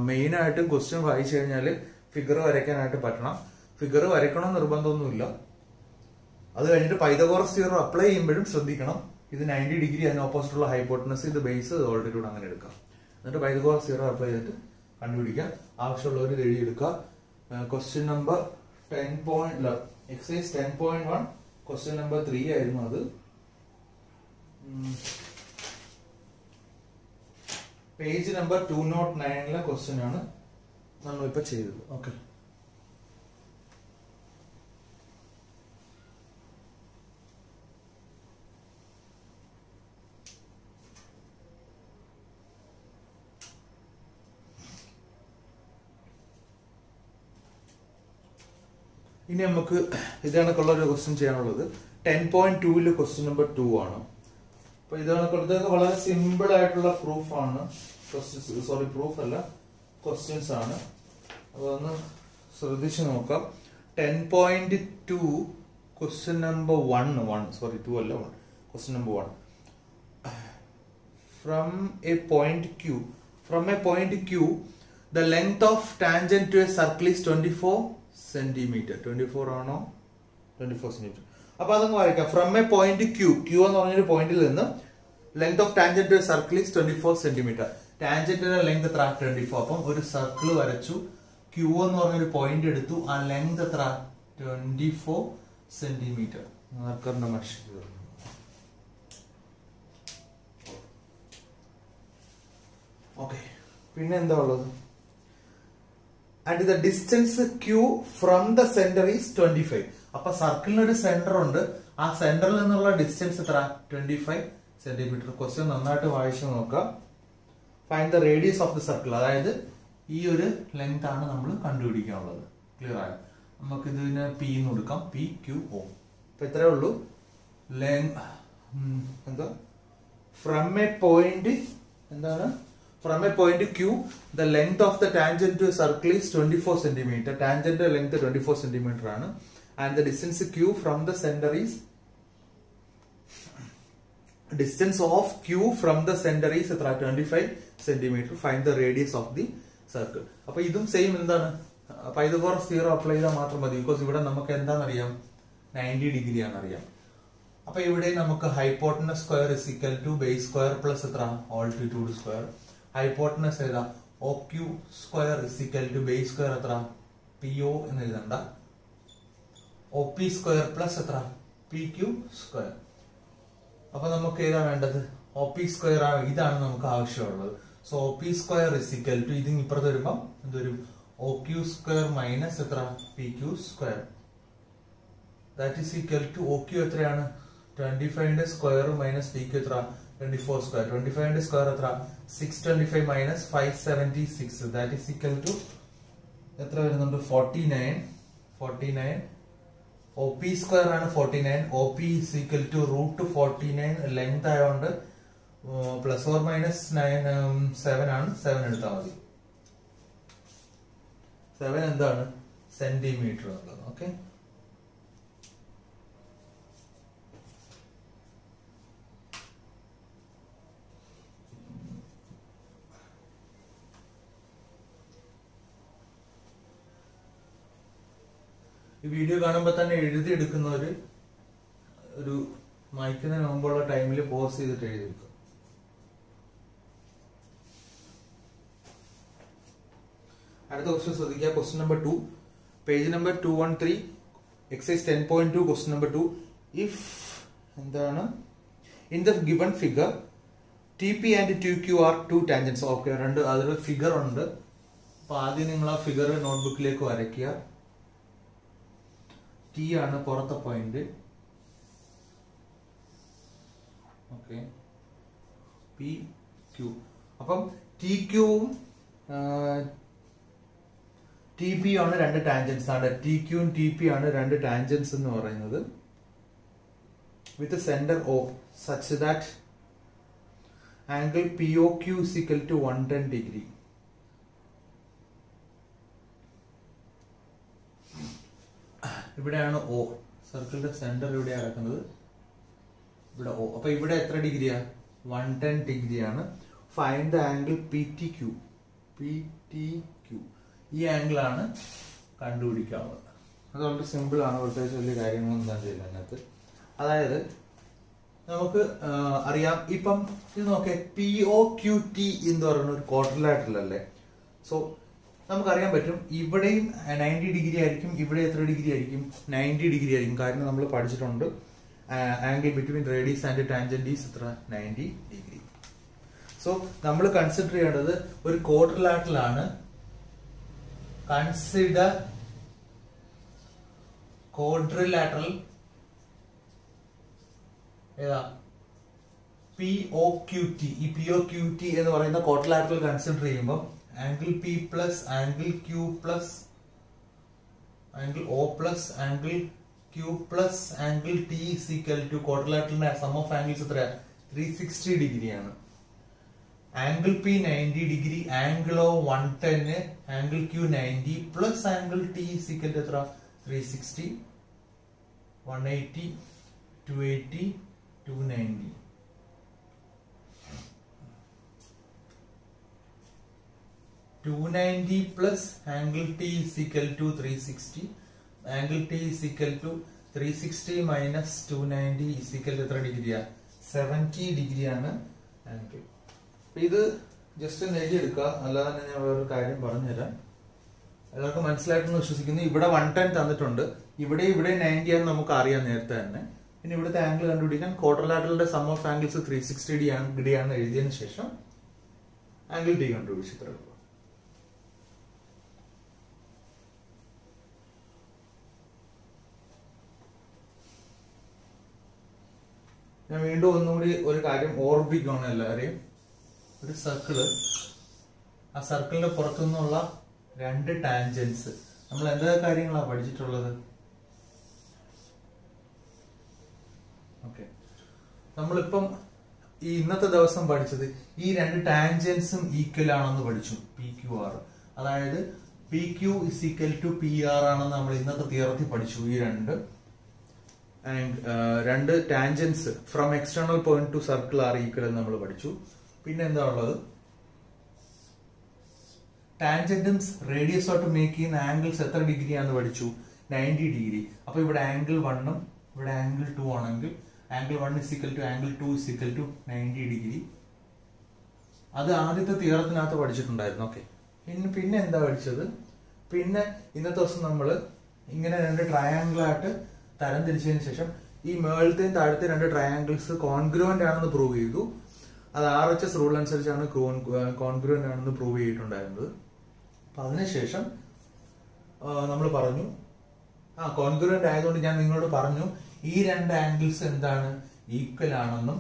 മെയിൻ ആയിട്ടും ക്വസ്റ്റ്യൻ വായിച്ചു കഴിഞ്ഞാൽ ഫിഗർ വരയ്ക്കാനായിട്ട് പറ്റണം. ഫിഗർ വരയ്ക്കണം നിർബന്ധമൊന്നുമില്ല. അത് കഴിഞ്ഞിട്ട് പൈതകോറസ് തിയറം അപ്ലൈ ചെയ്യുമ്പോഴും ശ്രദ്ധിക്കണം. ഇത് നയന്റി ഡിഗ്രി അതിന് ഓപ്പോസിറ്റ് ഉള്ള ഹൈപ്പോട്ടനസ് ഇത് ബേസ് ഓൾട്ടിറ്റ്യൂഡ് അങ്ങനെ എടുക്കാം. എന്നിട്ട് പൈതകോറസ് തിയറം അപ്ലൈ ചെയ്തിട്ട് കണ്ടുപിടിക്കുക ആവശ്യമുള്ളവർ എഴുതിയെടുക്കുക. Question number ten point exercise ten point one question number three ആയിരുന്നു അത്. പേജ് നമ്പർ ടു നോട്ട് നയനിലെ ക്വസ്റ്റ്യൻ ആണ് നമ്മൾ ഇപ്പൊ ചെയ്തത്. ഓക്കെ ഇനി നമുക്ക് ഇത് കണക്കുള്ള ഒരു ക്വസ്റ്റ്യൻ ചെയ്യാനുള്ളത്. ടെൻ പോയിന്റ് ടൂവിൽ ക്വസ്റ്റ്യൻ നമ്പർ ടു ആണ്. അപ്പൊ ഇതാണ് കൊടുത്തത് വളരെ സിമ്പിൾ ആയിട്ടുള്ള പ്രൂഫ് ആണ്. ക്വസ്റ്റ്യൻസ് സോറി പ്രൂഫ് അല്ല. ക്വസ്റ്റ്യൻസ് ആണ്. അതൊന്ന് ശ്രദ്ധിച്ചു നോക്കാം. Ten point two question number one one sorry two അല്ല one question number one from a point Q from a point Q the length of tangent to a circle is twenty four centimetre twenty four ആണോ? 24 centimeter. അപ്പൊ അതങ്ങ് വരയ്ക്കാം from a point Q Q എന്ന് പറഞ്ഞൊരു പോയിന്റിൽ നിന്ന് length of tangent circle is twenty four centimetre ടാൻജന്റിന്റെ length എത്ര? ട്വന്റി ഫോർ അപ്പം ഒരു സർക്കിൾ വരച്ചു. ക്യൂ എന്ന് പറഞ്ഞൊരു പോയിന്റ് എടുത്തു. ആ ലെങ്ത് എത്ര? ട്വന്റി ഫോർ സെന്റിമീറ്റർ മാർക്കറിന്റെ മഷി ഓക്കെ പിന്നെ എന്താ ഉള്ളത്? And the distance Q from the centre is twenty five അപ്പൊ സർക്കിളിന് ഒരു സെന്റർ ഉണ്ട്. ആ സെന്ററിൽ നിന്നുള്ള ഡിസ്റ്റൻസ് എത്ര? ട്വന്റി ഫൈവ് സെന്റിമീറ്റർ ക്വസ്റ്റ്യൻ നന്നായിട്ട് വായിച്ചു നോക്കാം find the radius of the circle അതായത് ഈ ഒരു ലെങ്ത് ആണ് നമ്മൾ കണ്ടുപിടിക്കാനുള്ളത്. ക്ലിയർ ആയി? നമുക്ക് ഇതിന് പി എന്ന് കൊടുക്കാം. പി ക്യു ഒ അപ്പൊ ഇത്രേ ഉള്ളൂ. ലെങ് എന്താ? ഫ്രം എ പോയിന്റ് എന്താണ്? From a point Q the length of the tangent circle is twenty four centimetre tangent length twenty four centimetre ആണ്. And the distance Q from the centre is distance of Q from the centre is എത്ര? Twenty five centimetre find the radius of the circle അപ്പൊ ഇതും സെയിം എന്താണ്? പൈതഗോറസ് സീറോ അപ്ലൈ ചെയ്താൽ മാത്രം മതി. ബിക്കോസ് ഇവിടെ നമുക്ക് എന്താണെന്നറിയാം? നയന്റി ഡിഗ്രി ആണ് അറിയാം അപ്പൊ ഇവിടെ നമുക്ക് hypotenuse square is equal to base square plus എത്ര? ഓൾട്ടിറ്റ്യൂഡ് സ്ക്വയർ ഹൈപ്പോട്ടനസ് ഏതാ? O Q square is equal to base square എത്ര? പി ഒ എന്ന് എഴുതണ്ട. ഒ പി സ്ക്വയർ പ്ലസ് എത്ര? പി ക്യു സ്ക്വയർ അപ്പൊ നമുക്ക് ഏതാ വേണ്ടത്? ഒ പി സ്ക്വയർ ഇതാണ് നമുക്ക് ആവശ്യമുള്ളത്. So O P square is equal to ഇത് ഇപ്പുറത്ത് വരുമ്പം എന്തൊരു ഒ ക്യു സ്ക്വയർ മൈനസ് എത്ര? P Q square that is equal to O Q എത്രയാണ്? ട്വന്റി ഫൈവിന്റെ സ്ക്വയർ മൈനസ് പി ക്യു എത്ര? ട്വന്റി ഫോർ സ്ക്വയർ ട്വന്റി ഫൈവിന്റെ സ്ക്വയർ എത്ര? Six twenty five minus five seventy six that is equal to എത്ര വരുന്നുണ്ട്? Forty nine forty nine O P square ആണ് forty nine O P is equal to root forty nine length ആയതുകൊണ്ട് plus or minus nine seven ആണ്. സെവൻ എടുത്താൽ മതി. സെവൻ എന്താണ്? സെന്റിമീറ്റർ ഓക്കെ ഈ വീഡിയോ കാണുമ്പോൾ തന്നെ എഴുതി എഴുതിയെടുക്കുന്നവര് ഒരു മയക്കുന്ന നോമ്പുള്ള ടൈമിൽ പോസ് ചെയ്തിട്ട് എഴുതി എഴുതിയെടുക്കും. അടുത്ത ക്വസ്റ്റ്യൻ ശ്രദ്ധിക്കുക. Question number two page number two one three exercise ten point two question number two if എന്താണ്? In the given figure T P and T Q are two tangents okay രണ്ട് അതൊരു ഫിഗർ ഉണ്ട്. അപ്പൊ ആദ്യം നിങ്ങൾ ആ ഫിഗർ നോട്ട്ബുക്കിലേക്ക് വരയ്ക്കുക. ടി ആണ് പുറത്തെ പോയിന്റ് ഓക്കെ പി ക്യു അപ്പം ടി ക്യൂവും ടി പി ആണ് രണ്ട് ടാൻജൻസ് ആണ് ടി ക്യൂവും ടി പി ആണ് രണ്ട് ടാൻജൻസ് എന്ന് പറയുന്നത്. With centre O such that angle P O Q is equal to one ten degree ഇവിടെയാണ് ഒ സർക്കിളിന്റെ സെന്റർ ഇവിടെ കിടക്കുന്നത് ഇവിടെ ഒ അപ്പൊ ഇവിടെ എത്ര ഡിഗ്രിയാ? വൺ ടെൻ ഡിഗ്രിയാണ്. Find the angle P T Q P T Q ഈ ആംഗിൾ ആണ് കണ്ടുപിടിക്കാവുന്നത്. അത് വളരെ സിമ്പിൾ ആണ്. പ്രത്യേകിച്ച് വലിയ കാര്യങ്ങളൊന്നും തന്നെ ചെയ്യില്ല അതിനകത്ത്. അതായത് നമുക്ക് അറിയാം. ഇപ്പം ഇത് നോക്കേ. പി ഒ ക്യു ടി എന്ന് പറയുന്ന ഒരു ക്വാർട്ടറിലായിട്ടില്ല അല്ലേ? സോ നമുക്കറിയാൻ പറ്റും ഇവിടെയും നയന്റി ഡിഗ്രി ആയിരിക്കും ഇവിടെ എത്ര ഡിഗ്രി ആയിരിക്കും നയന്റി ഡിഗ്രി ആയിരിക്കും. കാരണം നമ്മൾ പഠിച്ചിട്ടുണ്ട് angle between radius and tangents ഇത്ര നയന്റി ഡിഗ്രി സോ നമ്മൾ കൺസിഡർ ചെയ്യേണ്ടത് ഒരു ക്വാർട്ടറിലാട്ടിലാണ് കൺസിഡർ ക്വാഡ്രിലാറ്ററൽ ഏതാ? പി ഒ ക്യു ടി ഈ പി ഒ ക്യു ടി എന്ന് പറയുന്ന ക്വാർട്ടർലാറ്ററൽ കൺസിഡർ ചെയ്യുമ്പോൾ P plus angle Q plus angle O plus angle Q plus angle T is equal to ക്വാർട്ടർലാറ്ററിന്റെ sum of angles എത്രയാ? ത്രീ സിക്സ്റ്റി ഡിഗ്രിയാണ്. Angle P ninety degree angle O one ten angle Q ninety plus angle T is equal എത്ര? Three sixty one eighty two ninety plus angle T is equal to three എത്ര ഡിഗ്രിയാ സെവന്റി ഡിഗ്രിയാണ് ആംഗിൾ ഇത് ജസ്റ്റ് ഒന്ന് എഴുതിയെടുക്കുക അല്ലാതെ തന്നെ ഞാൻ വേറൊരു കാര്യം പറഞ്ഞുതരാം. എല്ലാവർക്കും മനസ്സിലായിട്ടെന്ന് വിശ്വസിക്കുന്നു. ഇവിടെ വൺ ടെൻ തന്നിട്ടുണ്ട്. ഇവിടെ ഇവിടെ നയന്റി ആണെന്ന് നമുക്ക് അറിയാം നേരത്തെ തന്നെ. പിന്നെ ഇവിടുത്തെ ആംഗിൾ കണ്ടുപിടിക്കാൻ ക്വാർട്ടർലാറ്ററിന്റെ sum of angles three sixty D ആണെന്ന് എഴുതിയതിനു ശേഷം ആംഗിൾ ഡി കണ്ടുപിടിച്ചു. ഞാൻ വീണ്ടും ഒന്നുകൂടി ഒരു കാര്യം ഓർമ്മിക്കണം എല്ലാവരെയും. ഒരു സർക്കിൾ ആ സർക്കിളിന്റെ പുറത്തുനിന്നുള്ള രണ്ട് ടാൻജൻസ് നമ്മൾ എന്തൊക്കെ കാര്യങ്ങളാണ് പഠിച്ചിട്ടുള്ളത്? ഓക്കെ നമ്മളിപ്പം ഈ ഇന്നത്തെ ദിവസം പഠിച്ചത് ഈ രണ്ട് ടാൻജൻസും ഈക്വൽ ആണെന്ന് പഠിച്ചു. പി ക്യു ആർ അതായത് P Q is equal to P R ആണെന്ന് നമ്മൾ ഇന്നത്തെ തിയറത്തിൽ പഠിച്ചു. ഈ രണ്ട്. രണ്ട് tangents from external point to circle are equal എന്ന് നമ്മൾ പഠിച്ചു. പിന്നെ എന്താ ഉള്ളത്? ടാൻജൻസ് റേഡിയസ് ആയിട്ട് മേക്ക് ചെയ്യുന്ന ആംഗിൾസ് എത്ര ഡിഗ്രി ആണെന്ന് പഠിച്ചു? നയന്റി ഡിഗ്രി അപ്പൊ ഇവിടെ ആംഗിൾ വണ്ണും ഇവിടെ ആംഗിൾ ടു ആണെങ്കിൽ angle one is equal to angle two is equal to ninety degree അത് ആദ്യത്തെ തീറത്തിനകത്ത് പഠിച്ചിട്ടുണ്ടായിരുന്നു. ഓക്കെ പിന്നെ പിന്നെ എന്താ പഠിച്ചത്? പിന്നെ ഇന്നത്തെ ദിവസം നമ്മൾ ഇങ്ങനെ രണ്ട് ട്രയാംഗിൾ ആയിട്ട് തരം തിരിച്ചതിന് ശേഷം ഈ മേളത്തെയും താഴത്തെ രണ്ട് ട്രയാങ്കിൾസ് കോൺഗ്രുവന്റ് ആണെന്ന് പ്രൂവ് ചെയ്തു. അത് ആർ എച്ച് എസ് റൂൾ അനുസരിച്ചാണ് കോൺഗ്രുവന്റ് ആണെന്ന് പ്രൂവ് ചെയ്തിട്ടുണ്ടായിരുന്നത്. അപ്പൊ അതിനുശേഷം നമ്മൾ പറഞ്ഞു ആ കോൺഗ്രുവന്റ് ആയതുകൊണ്ട് ഞാൻ നിങ്ങളോട് പറഞ്ഞു ഈ രണ്ട് ആംഗിൾസ് എന്താണ്? ഈക്വൽ ആണെന്നും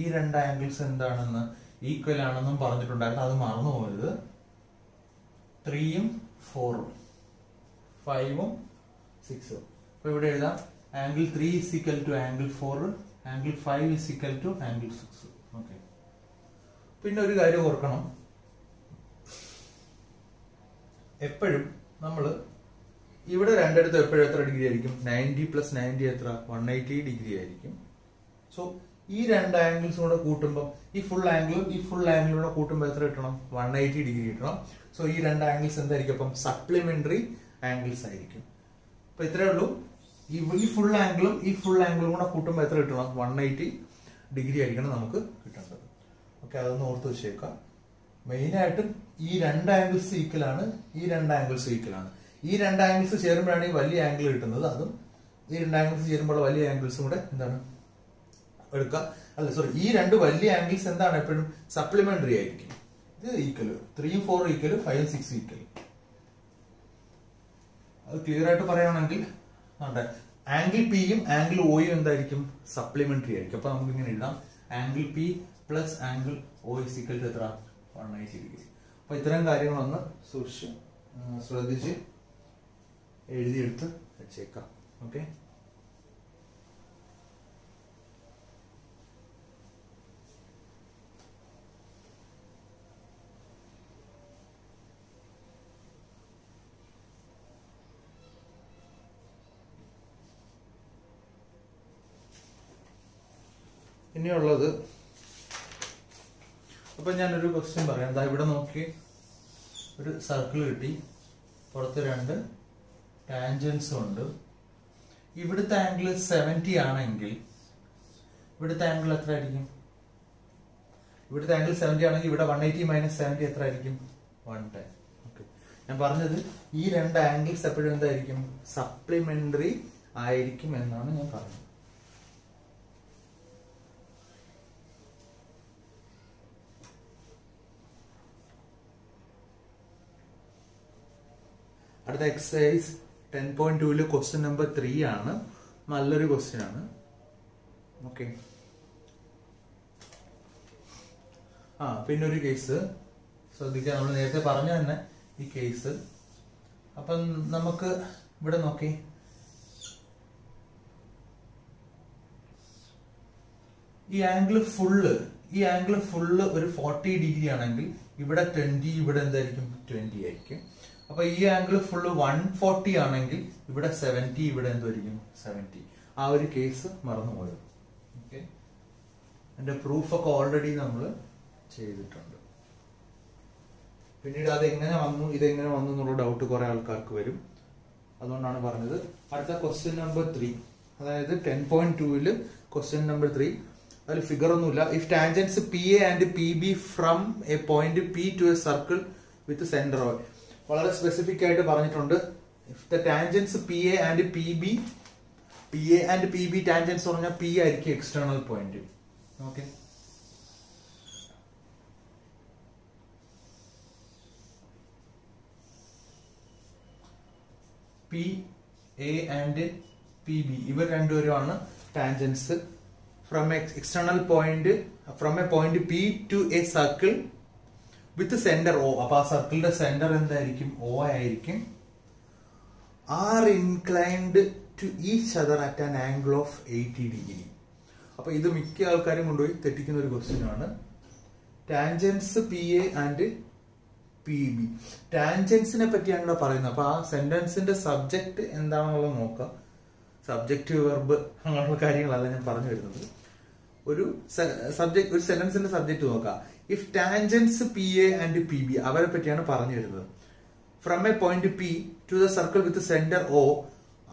ഈ രണ്ട് ആംഗിൾസ് എന്താണെന്ന് ഈക്വൽ ആണെന്നും പറഞ്ഞിട്ടുണ്ടായിരുന്നു. അത് മറന്നു പോയത് ത്രീയും ഫോറും ഫൈവും സിക്സും അപ്പൊ ഇവിടെ എഴുതാം. Angle three is equal to angle four angle five is equal to angle six okay പിന്നെ ഒരു കാര്യം ഓർക്കണം. എപ്പോഴും നമ്മൾ ഇവിടെ രണ്ടിടത്തും എപ്പോഴും എത്ര ഡിഗ്രി ആയിരിക്കും? നയന്റി പ്ലസ് നയന്റി എത്ര? വൺ എയ്റ്റി ഡിഗ്രി ആയിരിക്കും. സോ ഈ രണ്ട് ആംഗിൾസും കൂടെ കൂട്ടുമ്പോൾ ഈ ഫുൾ ആംഗിളും ഈ ഫുൾ ആംഗിളും കൂടെ കൂട്ടുമ്പോൾ എത്ര കിട്ടണം? വൺ എയ്റ്റി ഡിഗ്രി കിട്ടണം. സോ ഈ രണ്ട് ആംഗിൾസ് എന്തായിരിക്കും? അപ്പം സപ്ലിമെന്ററി ആംഗിൾസ് ആയിരിക്കും. അപ്പൊ ഇത്രയേ ഉള്ളൂ. ഈ ഫുൾ ആംഗിളും ഈ ഫുൾ ആംഗിളും കൂടെ കൂട്ടുമ്പോൾ എത്ര കിട്ടണം? വൺ എയ്റ്റി ഡിഗ്രി ആയിരിക്കണം നമുക്ക് കിട്ടേണ്ടത്. ഓക്കെ അതൊന്ന് ഓർത്ത് വെച്ചേക്കാം മെയിനായിട്ടും ഈ രണ്ട് ആംഗിൾസ് ഈക്വൽ ആണ്. ഈ രണ്ട് ആംഗിൾസ് ഈക്വൽ ആണ്. ഈ രണ്ട് ആംഗിൾസ് ചേരുമ്പോഴാണ് ഈ വലിയ ആംഗിൾ കിട്ടുന്നത്. അതും ഈ രണ്ട് ആംഗിൾസ് ചേരുമ്പോൾ വലിയ ആംഗിൾസും കൂടെ എന്താണ്? എടുക്കുക. അല്ല സോറി ഈ രണ്ട് വലിയ ആംഗിൾസ് എന്താണ് എപ്പോഴും? സപ്ലിമെന്ററി ആയിരിക്കും. ഇത് ഈക്വൽ ത്രീയും ഫോറും ഈക്വൽ ഫൈവ് സിക്സ് ഈക്വൽ അത് ക്ലിയർ ആയിട്ട് പറയുകയാണെങ്കിൽ ആംഗിൾ പിയും ആംഗിൾ ഒയും എന്തായിരിക്കും? സപ്ലിമെന്ററി ആയിരിക്കും. അപ്പൊ നമുക്ക് ഇങ്ങനെ എഴുതാം angle P plus angle O is equal എത്ര? വൺ എയ്റ്റി ഡിഗ്രി അപ്പൊ ഇത്തരം കാര്യങ്ങളൊന്ന് സൂക്ഷിച്ച് ശ്രദ്ധിച്ച് എഴുതിയെടുത്ത് വെച്ചേക്കാം. ഓക്കെ ഇനിയുള്ളത്. അപ്പൊ ഞാനൊരു ക്വസ്റ്റ്യൻ പറയാം. എന്താ ഇവിടെ നോക്കി. ഒരു സർക്കിൾ കിട്ടി. പുറത്ത് രണ്ട് ടാൻജൻസും ഉണ്ട്. ഇവിടുത്തെ ആംഗിൾ സെവന്റി ആണെങ്കിൽ ഇവിടുത്തെ ആംഗിൾ എത്ര ആയിരിക്കും ഇവിടുത്തെ ആംഗിൾ സെവന്റി ആണെങ്കിൽ ഇവിടെ വൺ എയ്റ്റി മൈനസ് സെവന്റി എത്ര ആയിരിക്കും വൺ ടെൻ ഓക്കെ ഞാൻ പറഞ്ഞത് ഈ രണ്ട് ആംഗിൾസ് എപ്പോഴും എന്തായിരിക്കും? സപ്ലിമെന്ററി ആയിരിക്കും എന്നാണ് ഞാൻ പറഞ്ഞത്. അടുത്ത എക്സസൈസ് ടെൻ പോയിന്റ് ടുവിൽ ക്വസ്റ്റ്യൻ നമ്പർ ത്രീ ആണ്. നല്ലൊരു ക്വസ്റ്റ്യൻ ആണ്. ഓക്കെ ആ പിന്നെ ഒരു കേസ് ശ്രദ്ധിക്കുക നമ്മൾ നേരത്തെ പറഞ്ഞ തന്നെ ഈ കേസ് അപ്പം നമുക്ക് ഇവിടെ നോക്കി. ഈ ആംഗിൾ ഫുള്ള് ഈ ആംഗിൾ ഫുള്ള് ഒരു ഫോർട്ടി ഡിഗ്രി ആണെങ്കിൽ ഇവിടെ ട്വന്റി ഇവിടെ എന്തായിരിക്കും? ട്വന്റി ആയിരിക്കും. അപ്പൊ ഈ ആംഗിൾ ഫുള്ള് വൺ ഫോർട്ടി ആണെങ്കിൽ ഇവിടെ സെവന്റി ഇവിടെ എന്തായിരിക്കും സെവന്റി ആ ഒരു കേസ് മറന്നുപോയത്. ഓക്കെ എന്റെ പ്രൂഫൊക്കെ ഓൾറെഡി നമ്മൾ ചെയ്തിട്ടുണ്ട്. പിന്നീട് അത് എങ്ങനെ വന്നു? ഇതെങ്ങനെ വന്നു എന്നുള്ള ഡൗട്ട് കുറെ ആൾക്കാർക്ക് വരും. അതുകൊണ്ടാണ് പറഞ്ഞത്. അടുത്ത ക്വസ്റ്റ്യൻ നമ്പർ ത്രീ അതായത് ടെൻ പോയിന്റ് ടൂവിൽ ക്വസ്റ്റ്യൻ നമ്പർ ത്രീ അതിൽ ഫിഗർ ഒന്നുമില്ല. If tangents P A and P B from a point P to a circle with centre O വളരെ സ്പെസിഫിക് ആയിട്ട് പറഞ്ഞിട്ടുണ്ട്. If the tangents P A and P B P A and P B tangents പറഞ്ഞാൽ പി ആയിരിക്കും external point okay P A and P B ഇവർ രണ്ടുപേരുമാണ് tangents from external point from a point P to a circle with centre O അപ്പൊ ആ സർക്കിളിന്റെ സെന്റർ എന്തായിരിക്കും? ഓ ആയിരിക്കും. Are inclined to each other at an angle of eighty degree അപ്പൊ ഇത് മിക്ക ആൾക്കാരും കൊണ്ടുപോയി തെറ്റിക്കുന്ന ഒരു ക്വസ്റ്റ്യൻ ആണ്. Tangents P A and P B ടാൻജൻസിനെ പറ്റിയാണ് ഇവിടെ പറയുന്നത്. അപ്പൊ ആ സെന്റൻസിന്റെ സബ്ജക്ട് എന്താണെന്നുള്ളത് നോക്കാം. സബ്ജക്റ്റ് വെർബ് അങ്ങനെയുള്ള കാര്യങ്ങളല്ല ഞാൻ പറഞ്ഞു വരുന്നത്. ഒരു സബ്ജക്ട് ഒരു സെന്റൻസിന്റെ സബ്ജക്ട് നോക്കാം. If tangents P A and P B അവരെ പറ്റിയാണ് പറഞ്ഞു വരുന്നത്. From a point P to the circle with centre O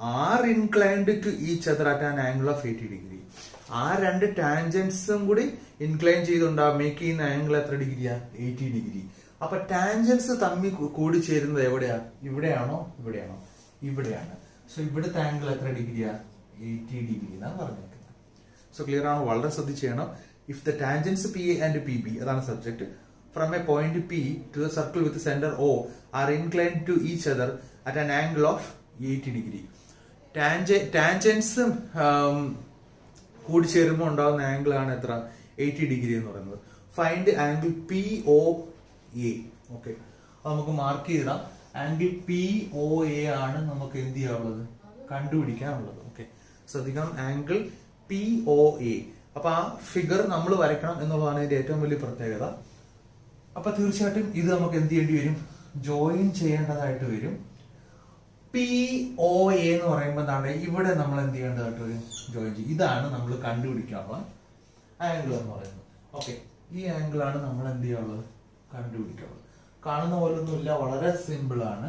are inclined to each other at an angle of eighty degree ആ രണ്ട് ടാൻജൻസും കൂടി ഇൻക്ലൈൻ ചെയ്തുണ്ടാവും മേക്ക് ചെയ്യുന്ന ആംഗിൾ എത്ര ഡിഗ്രിയാ? എയ്റ്റി ഡിഗ്രി അപ്പൊ ടാൻജൻസ് തമ്മിൽ കൂടി ചേരുന്നത് എവിടെയാ? ഇവിടെയാണോ? ഇവിടെയാണോ? ഇവിടെയാണ്. സോ ഇവിടുത്തെ ആംഗിൾ എത്ര ഡിഗ്രിയാ? എയ്റ്റി ഡിഗ്രി എന്നാണ് പറഞ്ഞേക്കുന്നത്. സോ ക്ലിയർ ആണോ? വളരെ ശ്രദ്ധിച്ച് ചെയ്യണം. If the tangents P A and P B അതാണ് subject from a point P to the circle with centre O are incline to each other at an angle of eighty degree tangents കൂടി ചേരുമ്പോൾ ഉണ്ടാകുന്ന ആംഗിൾ ആണ് എത്ര? എയ്റ്റി ഡിഗ്രി എന്ന് പറയുന്നത്. Find angle P O A okay നമുക്ക് മാർക്ക് ചെയ്തിടാം. ആംഗിൾ പി ഒ എ ആണ് നമുക്ക് എന്ത് ചെയ്യാനുള്ളത്? കണ്ടുപിടിക്കാനുള്ളത്. ഓക്കെ ശ്രദ്ധിക്കണം. ആംഗിൾ പി ഒ എ അപ്പൊ ആ ഫിഗർ നമ്മൾ വരയ്ക്കണം എന്നുള്ളതാണ് ഇതിന്റെ ഏറ്റവും വലിയ പ്രത്യേകത. അപ്പൊ തീർച്ചയായിട്ടും ഇത് നമുക്ക് എന്ത് ചെയ്യേണ്ടി വരും? ജോയിൻ ചെയ്യേണ്ടതായിട്ട് വരും. പി ഒ എ എന്ന് പറയുമ്പോൾ എന്താണ്? ഇവിടെ നമ്മൾ എന്ത് ചെയ്യേണ്ടതായിട്ട് വരും? ജോയിൻ ചെയ്യും. ഇതാണ് നമ്മൾ കണ്ടുപിടിക്കാനുള്ള ആംഗിൾ എന്ന് പറയുന്നത്. ഓക്കെ ഈ ആംഗിൾ ആണ് നമ്മൾ എന്ത് ചെയ്യാനുള്ളത്? കണ്ടുപിടിക്കാനുള്ളത്. കാണുന്ന പോലൊന്നുമില്ല വളരെ സിമ്പിൾ ആണ്.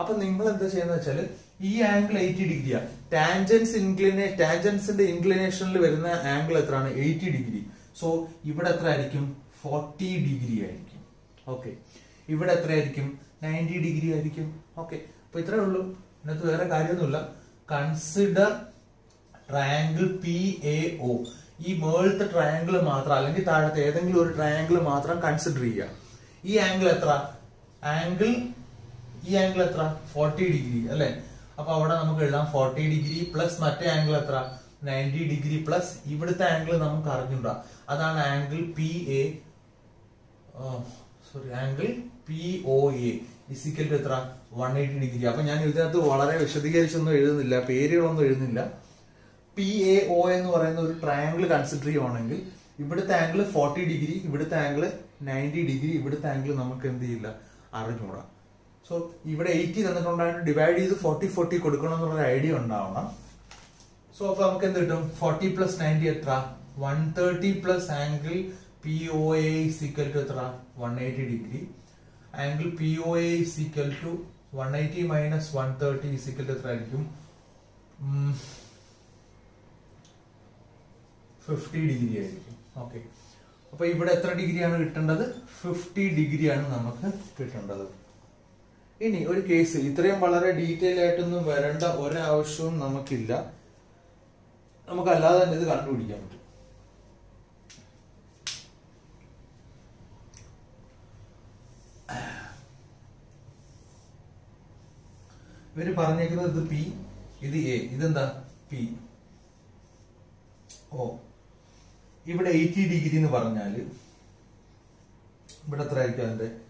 അപ്പൊ നിങ്ങൾ എന്താ ചെയ്യുന്നത് വെച്ചാൽ ഈ ആംഗിൾ എയ്റ്റി ഡിഗ്രിയാ ടാൻജൻസ് ഇൻക്ലിനേ ടാൻജൻസിന്റെ ഇൻക്ലിനേഷനിൽ വരുന്ന ആംഗിൾ എത്രയാണ്? എയ്റ്റി ഡിഗ്രി സോ ഇവിടെ എത്ര ആയിരിക്കും? ഫോർട്ടി ഡിഗ്രി ആയിരിക്കും. ഓക്കെ ഇവിടെ എത്ര ആയിരിക്കും? നയന്റി ഡിഗ്രി ആയിരിക്കും. ഓക്കെ അപ്പൊ ഇത്രേ ഉള്ളൂ. ഇതിനകത്ത് വേറെ കാര്യമൊന്നുമില്ല. Consider triangle P A O ഈ മേളത്തെ ട്രയാങ്കിൾ മാത്രം അല്ലെങ്കിൽ താഴത്തെ ഏതെങ്കിലും ഒരു ട്രയാങ്കിൾ മാത്രം കൺസിഡർ ചെയ്യുക. ഈ ആംഗിൾ എത്ര? ആംഗിൾ ഈ ആംഗിൾ എത്ര? ഫോർട്ടി ഡിഗ്രി അല്ലെ? അപ്പൊ അവിടെ നമുക്ക് എഴുതാം ഫോർട്ടി ഡിഗ്രി പ്ലസ് മറ്റേ ആംഗിൾ എത്ര? നയന്റി ഡിഗ്രി പ്ലസ് ഇവിടുത്തെ ആംഗിൾ നമുക്ക് അറിഞ്ഞുണ്ടാ അതാണ് angle P A sorry angle P O A is equal to എത്ര? വൺ എയ്റ്റി ഡിഗ്രി അപ്പൊ ഞാൻ ഇതിനകത്ത് വളരെ വിശദീകരിച്ചൊന്നും എഴുതുന്നില്ല പേരുകളൊന്നും എഴുതുന്നില്ല. പി എ ഒ എന്ന് പറയുന്ന ഒരു ട്രയാങ്കിൾ കൺസിഡർ ചെയ്യുവാണെങ്കിൽ ഇവിടുത്തെ ആംഗിൾ ഫോർട്ടി ഡിഗ്രി ഇവിടുത്തെ ആംഗിൾ നയന്റി ഡിഗ്രി ഇവിടുത്തെ ആംഗിൾ നമുക്ക് എന്ത് ചെയ്യില്ല? അറിഞ്ഞൂടാ. സോ ഇവിടെ എയ്റ്റി തന്നിട്ടുണ്ടായിട്ട് ഡിവൈഡ് ചെയ്ത് ഫോർട്ടി ഫോർട്ടി കൊടുക്കണം എന്നുള്ളൊരു ഐഡിയ ഉണ്ടാവണം. സോ അപ്പൊ നമുക്ക് എന്ത് കിട്ടും? ഫോർട്ടി പ്ലസ് നയന്റി എത്ര? One thirty plus angle P O A equal to എത്ര? One eighty degree angle P O A equal to one eighty minus one thirty equal to എത്ര ആയിരിക്കും? ഫിഫ്റ്റി ഡിഗ്രി ആയിരിക്കും. ഓക്കെ അപ്പൊ ഇവിടെ എത്ര ഡിഗ്രിയാണ് കിട്ടേണ്ടത്? ഫിഫ്റ്റി ഡിഗ്രിയാണ് നമുക്ക് കിട്ടേണ്ടത്. ഇനി ഒരു കേസ്. ഇത്രയും വളരെ ഡീറ്റെയിൽ ആയിട്ടൊന്നും വരേണ്ട ഒരാവശ്യവും നമുക്കില്ല. നമുക്ക് അല്ലാതെ തന്നെ ഇത് കണ്ടുപിടിക്കാൻ പറ്റും. ഇവർ പറഞ്ഞേക്കുന്നത് ഇത് പി ഇത് എ. ഇതെന്താ? പി. ഓ. ഇവിടെ എയ്റ്റി ഡിഗ്രി എന്ന് പറഞ്ഞാൽ ഇവിടെ എത്ര ആയിരിക്കും അതിന്റെ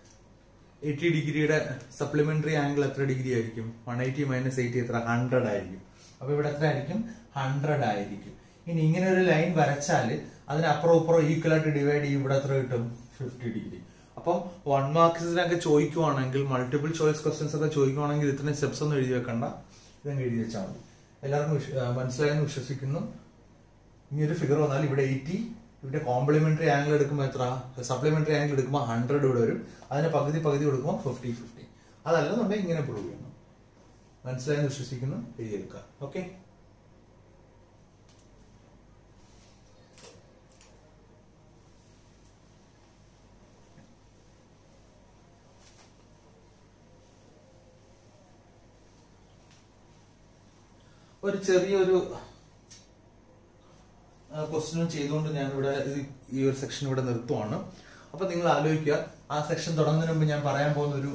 എയ്റ്റി ഡിഗ്രിയുടെ സപ്ലിമെന്ററി ആംഗിൾ എത്ര ഡിഗ്രി ആയിരിക്കും? വൺ എയ്റ്റി മൈനസ് എയ്റ്റി എത്ര? ഹൺഡ്രഡ് ആയിരിക്കും. അപ്പൊ ഇവിടെ എത്ര ആയിരിക്കും? ഹൺഡ്രഡ് ആയിരിക്കും. ഇനി ഇങ്ങനെ ഒരു ലൈൻ വരച്ചാൽ അതിനപ്പുറം ഇപ്പുറം ഈക്വൽ ആയിട്ട് ഡിവൈഡ് ചെയ്യും. ഇവിടെ എത്ര കിട്ടും? Fifty degree. അപ്പം വൺ മാർക്സിനൊക്കെ ചോദിക്കുവാണെങ്കിൽ മൾട്ടിപ്പിൾ ചോയ്സ് ക്വസ്റ്റ്യൻസ് ഒക്കെ ചോദിക്കുവാണെങ്കിൽ ഇത്രയും സ്റ്റെപ്സ് ഒന്നും എഴുതി വെക്കണ്ട. ഇതങ്ങ് എഴുതി വെച്ചാൽ മതി. എല്ലാവർക്കും മനസ്സിലായെന്ന് വിശ്വസിക്കുന്നു. ഇനി ഒരു ഫിഗർ വന്നാൽ ഇവിടെ എയ്റ്റി ഇവിടെ കോംപ്ലിമെന്ററി ആംഗിൾ എടുക്കുമ്പോൾ എത്ര സപ്ലിമെന്ററി ആംഗിൾ എടുക്കുമ്പോൾ ഹൺഡ്രഡ് ഇവിടെ വരും. അതിന് പകുതി പകുതി കൊടുക്കുമ്പോൾ ഫിഫ്റ്റി ഫിഫ്റ്റി നമ്മൾ ഇങ്ങനെ പ്രൂവ് ചെയ്യണം. മനസ്സിലായെന്ന് വിശ്വസിക്കുന്നു? എഴുതിയെടുക്കുക ഓക്കെ ഒരു ചെറിയൊരു ക്വസ്റ്റ്യനും ചെയ്തുകൊണ്ട് ഞാൻ ഇവിടെ ഈ ഒരു സെക്ഷൻ ഇവിടെ നിർത്തുവാണ്. അപ്പൊ നിങ്ങൾ ആലോചിക്കുക ആ സെക്ഷൻ തുടങ്ങുന്നതിന് മുമ്പ് ഞാൻ പറയാൻ പോകുന്ന ഒരു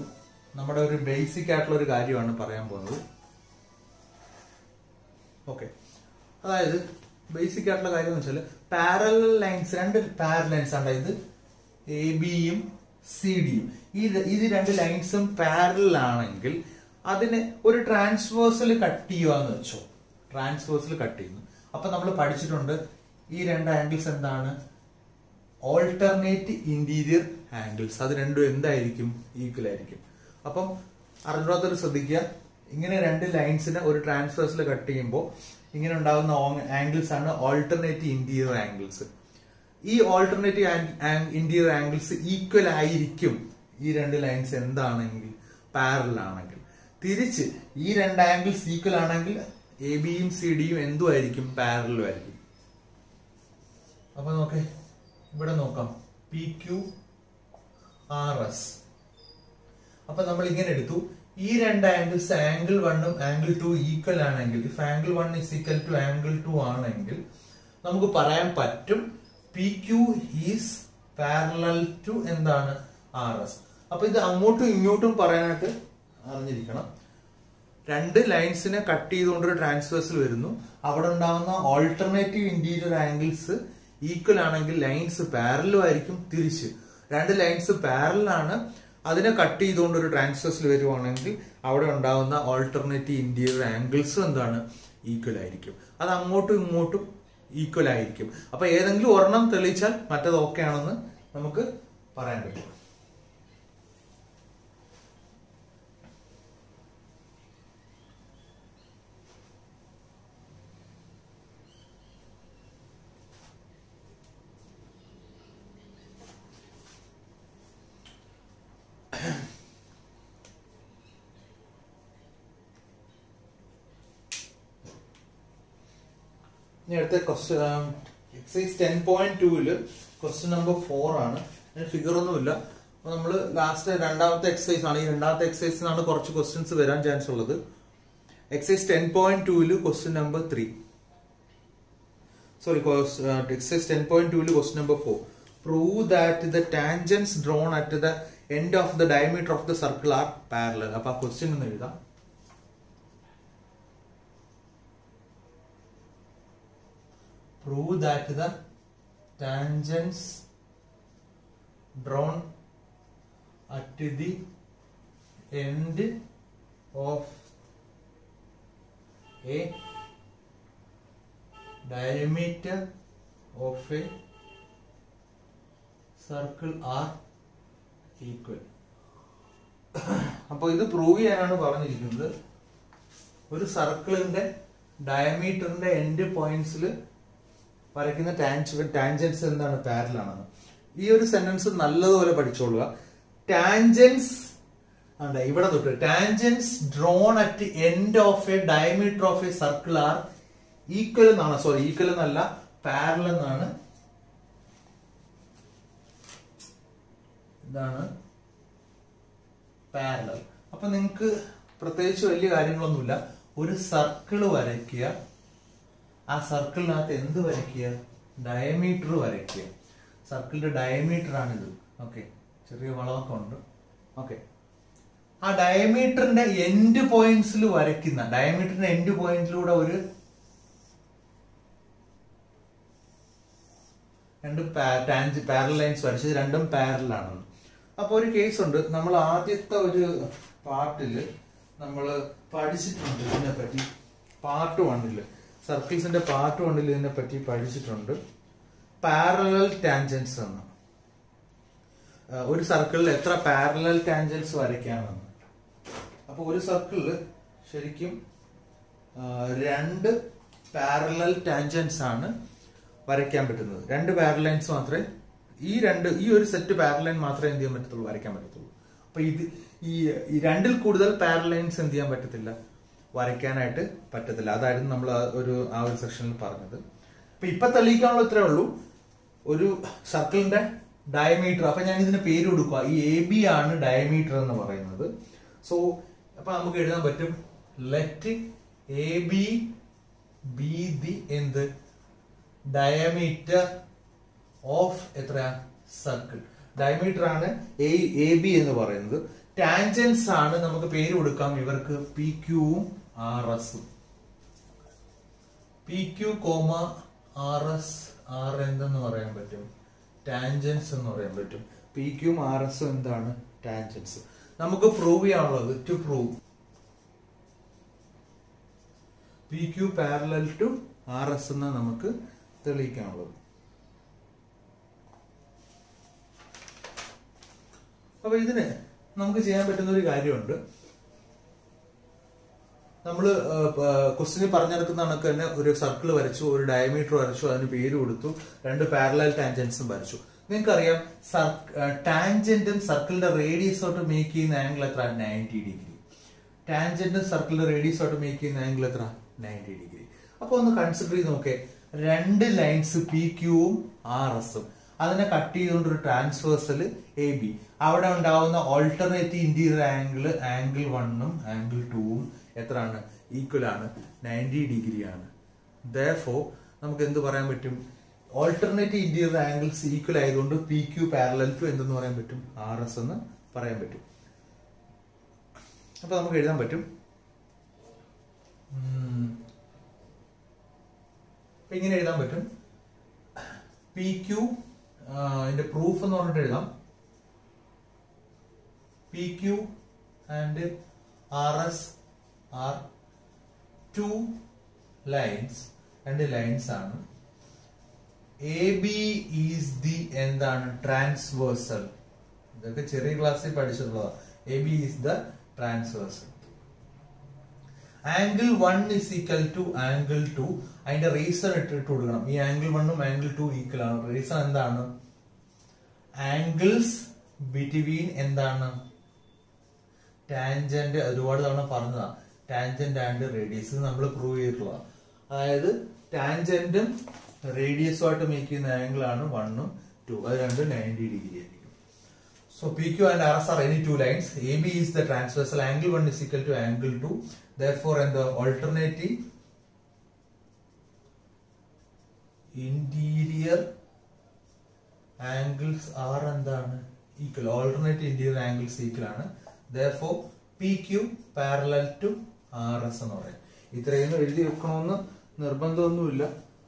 നമ്മുടെ ഒരു ബേസിക് ആയിട്ടുള്ള ഒരു കാര്യമാണ് പറയാൻ പോകുന്നത്. ഓക്കെ അതായത് ബേസിക് ആയിട്ടുള്ള കാര്യം എന്ന് വെച്ചാൽ പാരലൽ ലൈൻസ് രണ്ട് പാരൽ ലൈൻസ് ആണ് ഇത് എ ബിയും സി ഡിയും ഈ ഇത് രണ്ട് ലൈൻസും പാരലൽ ആണെങ്കിൽ അതിന് ഒരു ട്രാൻസ്വേഴ്സൽ കട്ട് ചെയ്യുക എന്ന് വെച്ചോ. ട്രാൻസ്വേഴ്സൽ കട്ട് ചെയ്യുന്നു. അപ്പൊ നമ്മൾ പഠിച്ചിട്ടുണ്ട് ഈ രണ്ട് ആംഗിൾസ് എന്താണ്? ഓൾട്ടർനേറ്റ് ഇന്റീരിയർ ആംഗിൾസ് അത് രണ്ടും എന്തായിരിക്കും? ഈക്വൽ ആയിരിക്കും. അപ്പം അറിഞ്ഞാത്തൊരു ശ്രദ്ധിക്കുക. ഇങ്ങനെ രണ്ട് ലൈൻസിനെ ഒരു ട്രാൻസ്ഫേഴ്സിൽ കട്ട് ചെയ്യുമ്പോൾ ഇങ്ങനെ ഉണ്ടാകുന്ന ആംഗിൾസ് ആണ് ഓൾട്ടർനേറ്റ് ഇന്റീരിയർ ആംഗിൾസ് ഈ ഓൾട്ടർനേറ്റീവ് ഇന്റീരിയർ ആംഗിൾസ് ഈക്വൽ ആയിരിക്കും ഈ രണ്ട് ലൈൻസ് എന്താണെങ്കിൽ? പാരൽ ആണെങ്കിൽ. തിരിച്ച് ഈ രണ്ട് ആംഗിൾസ് ഈക്വൽ ആണെങ്കിൽ എ ബിയും സി ഡിയും എന്തുമായിരിക്കും പാരലും ആയിരിക്കും. അപ്പൊ നോക്കേ ഇവിടെ നോക്കാം. പി ക്യു ആർ എസ് അപ്പൊ നമ്മൾ ഇങ്ങനെ എടുത്തു. ഈ രണ്ട് ആംഗിൾസ് ആംഗിൾ വണ്ണും ആംഗിൾ ടു ഈക്വൽ ആണെങ്കിൽ if angle one is equal to angle two ആണെങ്കിൽ നമുക്ക് പറയാൻ പറ്റും P Q is parallel to എന്താണ്? ആർ എസ് അപ്പൊ ഇത് അങ്ങോട്ടും ഇങ്ങോട്ടും പറയാനായിട്ട് അറിഞ്ഞിരിക്കണം. രണ്ട് ലൈൻസിനെ കട്ട് ചെയ്തുകൊണ്ട് ഒരു ട്രാൻസ്വേഴ്സിൽ വരുന്നു. അവിടെ ഉണ്ടാകുന്ന ഓൾട്ടർനേറ്റീവ് ഇന്റീരിയർ ആംഗിൾസ് ഈക്വൽ ആണെങ്കിൽ ലൈൻസ് പാരലും ആയിരിക്കും തിരിച്ച്. രണ്ട് ലൈൻസ് പാരലാണ് അതിനെ കട്ട് ചെയ്തുകൊണ്ട് ഒരു ട്രാൻസ്വേഴ്സിൽ വരുവാണെങ്കിൽ അവിടെ ഉണ്ടാകുന്ന ഓൾട്ടർനേറ്റീവ് ഇന്റീരിയർ ആംഗിൾസ് എന്താണ്? ഈക്വൽ ആയിരിക്കും. അത് അങ്ങോട്ടും ഇങ്ങോട്ടും ഈക്വൽ ആയിരിക്കും. അപ്പൊ ഏതെങ്കിലും ഒരെണ്ണം തെളിയിച്ചാൽ മറ്റത് ഓക്കെ ആണെന്ന് നമുക്ക് പറയാൻ പറ്റും. അടുത്ത എക്സൈസ് ടെൻ പോയിന്റ് ടൂവിൽ ക്വസ്റ്റ്യൻ നമ്പർ ഫോർ ആണ്. ഫിഗർ ഒന്നുമില്ല. അപ്പൊ നമ്മൾ ലാസ്റ്റ് രണ്ടാമത്തെ എക്സസൈസ് ആണ്. ഈ രണ്ടാമത്തെ എക്സസൈസിനാണ് കുറച്ച് ക്വസ്റ്റ്യൻസ് വരാൻ ചാൻസ് ഉള്ളത്. എക്സൈസ് ടെൻ പോയിന്റ് ടൂവിൽ question number three sorry exercise ten point ടൂവിൽ question number four prove that the tangents drawn at the end of the diameter of the circle are parallel അപ്പൊ ആ ക്വസ്റ്റ്യൻ ഒന്ന് എഴുതാം. Prove that the tangents drawn at the end of a diameter of a circle are equal അപ്പോൾ ഇത് പ്രൂവ് ചെയ്യാനാണ് പറഞ്ഞിരിക്കുന്നത് ഒരു സർക്കിളിന്റെ ഡയമീറ്ററിന്റെ എൻഡ് പോയിന്റ്സിൽ വരയ്ക്കുന്ന ടാൻജൻസ് എന്താണ് പാരലാണെന്ന്. ഈ ഒരു സെന്റൻസ് നല്ലതുപോലെ പഠിച്ചോളുക. ടാൻജൻസ് അതെ ഇവിടെ തൊട്ട്. Tangents drawn at end of a diameter of a circle are equal എന്നാണ് സോറി ഈക്വൽ എന്നല്ല പാരൽ എന്നാണ്. ഇതാണ് പാരലൽ അപ്പൊ നിങ്ങൾക്ക് പ്രത്യേകിച്ച് വലിയ കാര്യങ്ങളൊന്നുമില്ല. ഒരു സർക്കിൾ വരയ്ക്കുക. ആ സർക്കിളിനകത്ത് എന്ത് വരയ്ക്കുക? ഡയമീറ്റർ വരയ്ക്കുക. സർക്കിളിന്റെ ഡയമീറ്റർ ആണിത്. ഓക്കെ ചെറിയ വളമൊക്കെ ഉണ്ട്. ഓക്കെ ആ ഡയമീറ്ററിന്റെ എൻഡ് പോയിന്റ്സിൽ വരയ്ക്കുന്ന ഡയമീറ്ററിന്റെ എൻഡ് പോയിന്റിലൂടെ ഒരു രണ്ട് ടാൻജ് പാരൽ ലൈൻസ് വരച്ചത് രണ്ടും പാരലാണെന്ന് അപ്പൊ ഒരു കേസ് ഉണ്ട്. നമ്മൾ ആദ്യത്തെ ഒരു പാർട്ടിൽ നമ്മൾ പഠിച്ചിട്ടുണ്ട് ഇതിനെ പറ്റി പാർട്ട് വണ്ണിൽ സർക്കിൾസിന്റെ പാർട്ട് വണ്ണിൽ ഇതിനെ പറ്റി പഠിച്ചിട്ടുണ്ട്. പാരലൽ ടാൻജൻസ് എന്ന്. ഒരു സർക്കിളിൽ എത്ര പാരലൽ ടാൻജൻസ് വരയ്ക്കാമെന്ന്. അപ്പൊ ഒരു സർക്കിളിൽ ശരിക്കും രണ്ട് പാരലൽ ടാൻജൻസ് ആണ് വരയ്ക്കാൻ പറ്റുന്നത്. രണ്ട് പാരലൈൻസ് മാത്രമേ ഈ രണ്ട് ഈ ഒരു സെറ്റ് പാരലൈൻ മാത്രമേ എന്ത് ചെയ്യാൻ പറ്റത്തുള്ളൂ? വരയ്ക്കാൻ പറ്റത്തുള്ളൂ. അപ്പൊ ഇത് ഈ രണ്ടിൽ കൂടുതൽ പാരലൈൻസ് എന്ത് ചെയ്യാൻ പറ്റത്തില്ല? വരയ്ക്കാനായിട്ട് പറ്റത്തില്ല. അതായിരുന്നു നമ്മൾ ഒരു ആ ഒരു സെക്ഷനിൽ പറഞ്ഞത്. അപ്പൊ ഇപ്പൊ തെളിയിക്കാനുള്ള ഇത്രേ ഉള്ളൂ. ഒരു സർക്കിളിന്റെ ഡയമീറ്റർ അപ്പൊ ഞാൻ ഇതിന് പേര് കൊടുക്കുക ഈ എ ബി ആണ് ഡയമീറ്റർ എന്ന് പറയുന്നത്. സോ അപ്പൊ നമുക്ക് എഴുതാൻ പറ്റും. Let A B be the എന്ത്? ഡയമീറ്റർ ഓഫ് എത്ര സർക്കിൾ. ഡയമീറ്റർ ആണ് എ ബി എന്ന് പറയുന്നത്. ടാൻജൻസ് ആണ് നമുക്ക് പേര് കൊടുക്കാം ഇവർക്ക്. P ക്യൂവും R S. P Q comma R S R എന്തെന്ന് പറയാൻ പറ്റും. ടാൻജൻസ് എന്ന് പറയാൻ പറ്റും. പി ക്യൂം ആർ എസും എന്താണ്? ടാൻജൻസ് നമുക്ക് പ്രൂവ് ചെയ്യാനുള്ളത് to prove P Q parallel to R S എന്ന് നമുക്ക് തെളിയിക്കാനുള്ളത്. അപ്പൊ ഇതിന് നമുക്ക് ചെയ്യാൻ പറ്റുന്ന ഒരു കാര്യമുണ്ട്. നമ്മൾ ക്വസ്റ്റിന് പറഞ്ഞെടുക്കുന്ന കണക്ക് തന്നെ ഒരു സർക്കിൾ വരച്ചു ഒരു ഡയമീറ്റർ വരച്ചു അതിന് പേര് കൊടുത്തു രണ്ട് പാരലൽ ടാൻജൻസും വരച്ചു. നിങ്ങൾക്കറിയാം ടാൻജന്റും സർക്കിളിന്റെ ആയിട്ട് മേക്ക് ചെയ്യുന്ന ആംഗിൾ എത്ര? നയന്റി ഡിഗ്രി ടാൻജന്റും സർക്കിളിന്റെ റേഡിയസ് ആയിട്ട് മേക്ക് ചെയ്യുന്ന ആംഗിൾ എത്ര? നയന്റി ഡിഗ്രി അപ്പൊ ഒന്ന് കൺസിഡർ ചെയ്ത് നോക്കേ. രണ്ട് ലൈൻസ് പി ക്യൂവും ആർ എസും അതിനെ കട്ട് ചെയ്തുകൊണ്ട് ഒരു ട്രാൻസ്വേഴ്സൽ എ ബി അവിടെ ഉണ്ടാവുന്ന ഓൾട്ടർനേറ്റീവ് ഇന്റീരിയർ ആംഗിൾ ആംഗിൾ വണ്ണും ആംഗിൾ ടൂവും എത്രയാണ്? ഈക്വൽ ആണ്. നയന്റി ഡിഗ്രി ആണ്. ദോ നമുക്ക് എന്ത് പറയാൻ പറ്റും? ഓൾട്ടർനേറ്റീവ് ഇന്റീരിയർ ആംഗിൾസ് ഈക്വൽ ആയതുകൊണ്ട് പി ക്യൂ പാരലൽ ടു എന്തെന്ന് പറയാൻ പറ്റും? ആർ എസ് എന്ന് പറയാൻ പറ്റും. അപ്പൊ നമുക്ക് എഴുതാൻ പറ്റും. ഇങ്ങനെ എഴുതാൻ പറ്റും. പി ക്യൂ അതിന്റെ പ്രൂഫ് എന്ന് പറഞ്ഞിട്ട് എഴുതാം. P Q and R S are two lines രണ്ട് ലൈൻസ് ആണ്. എ ബി ഈസ് ദി എന്താണ് ട്രാൻസ്വേഴ്സൽ ഇതൊക്കെ ചെറിയ ക്ലാസ്സിൽ പഠിച്ചിട്ടുള്ളതാണ് A B is the transversal angle one is equal to angle two അതിന്റെ റീസൺ ഇട്ടിട്ട് കൊടുക്കണം. ഈ ആംഗിൾ വണ്ണും ആംഗിൾ ടു ഈക്വൽ ആണ്. റീസൺ എന്താണ്? ആംഗിൾസ് ബിറ്റ്വീൻ എന്താണ്? ടാൻജന്റ് ഒരുപാട് തവണ പറഞ്ഞതാ. ടാൻജന്റ് ആൻഡ് റേഡിയസ് നമ്മൾ പ്രൂവ് ചെയ്തിട്ടുള്ള അതായത് ടാൻജന്റും റേഡിയസും ആയിട്ട് മേക്ക് ചെയ്യുന്ന ആംഗിൾ ആണ് വണ്ണും ടു അത് രണ്ടും നയന്റി ഡിഗ്രി ആയിരിക്കും. So P Q and R S are any two lines A B is the transversal angle one is equal to angle two though the alternative interior angles are എന്താണ്? Equal alternative interior angles equal ആണ്. Though P Q parallel to R S എന്ന് പറയും. ഇത്രയൊന്നും എഴുതി വെക്കണമെന്ന് നിർബന്ധമൊന്നുമില്ല.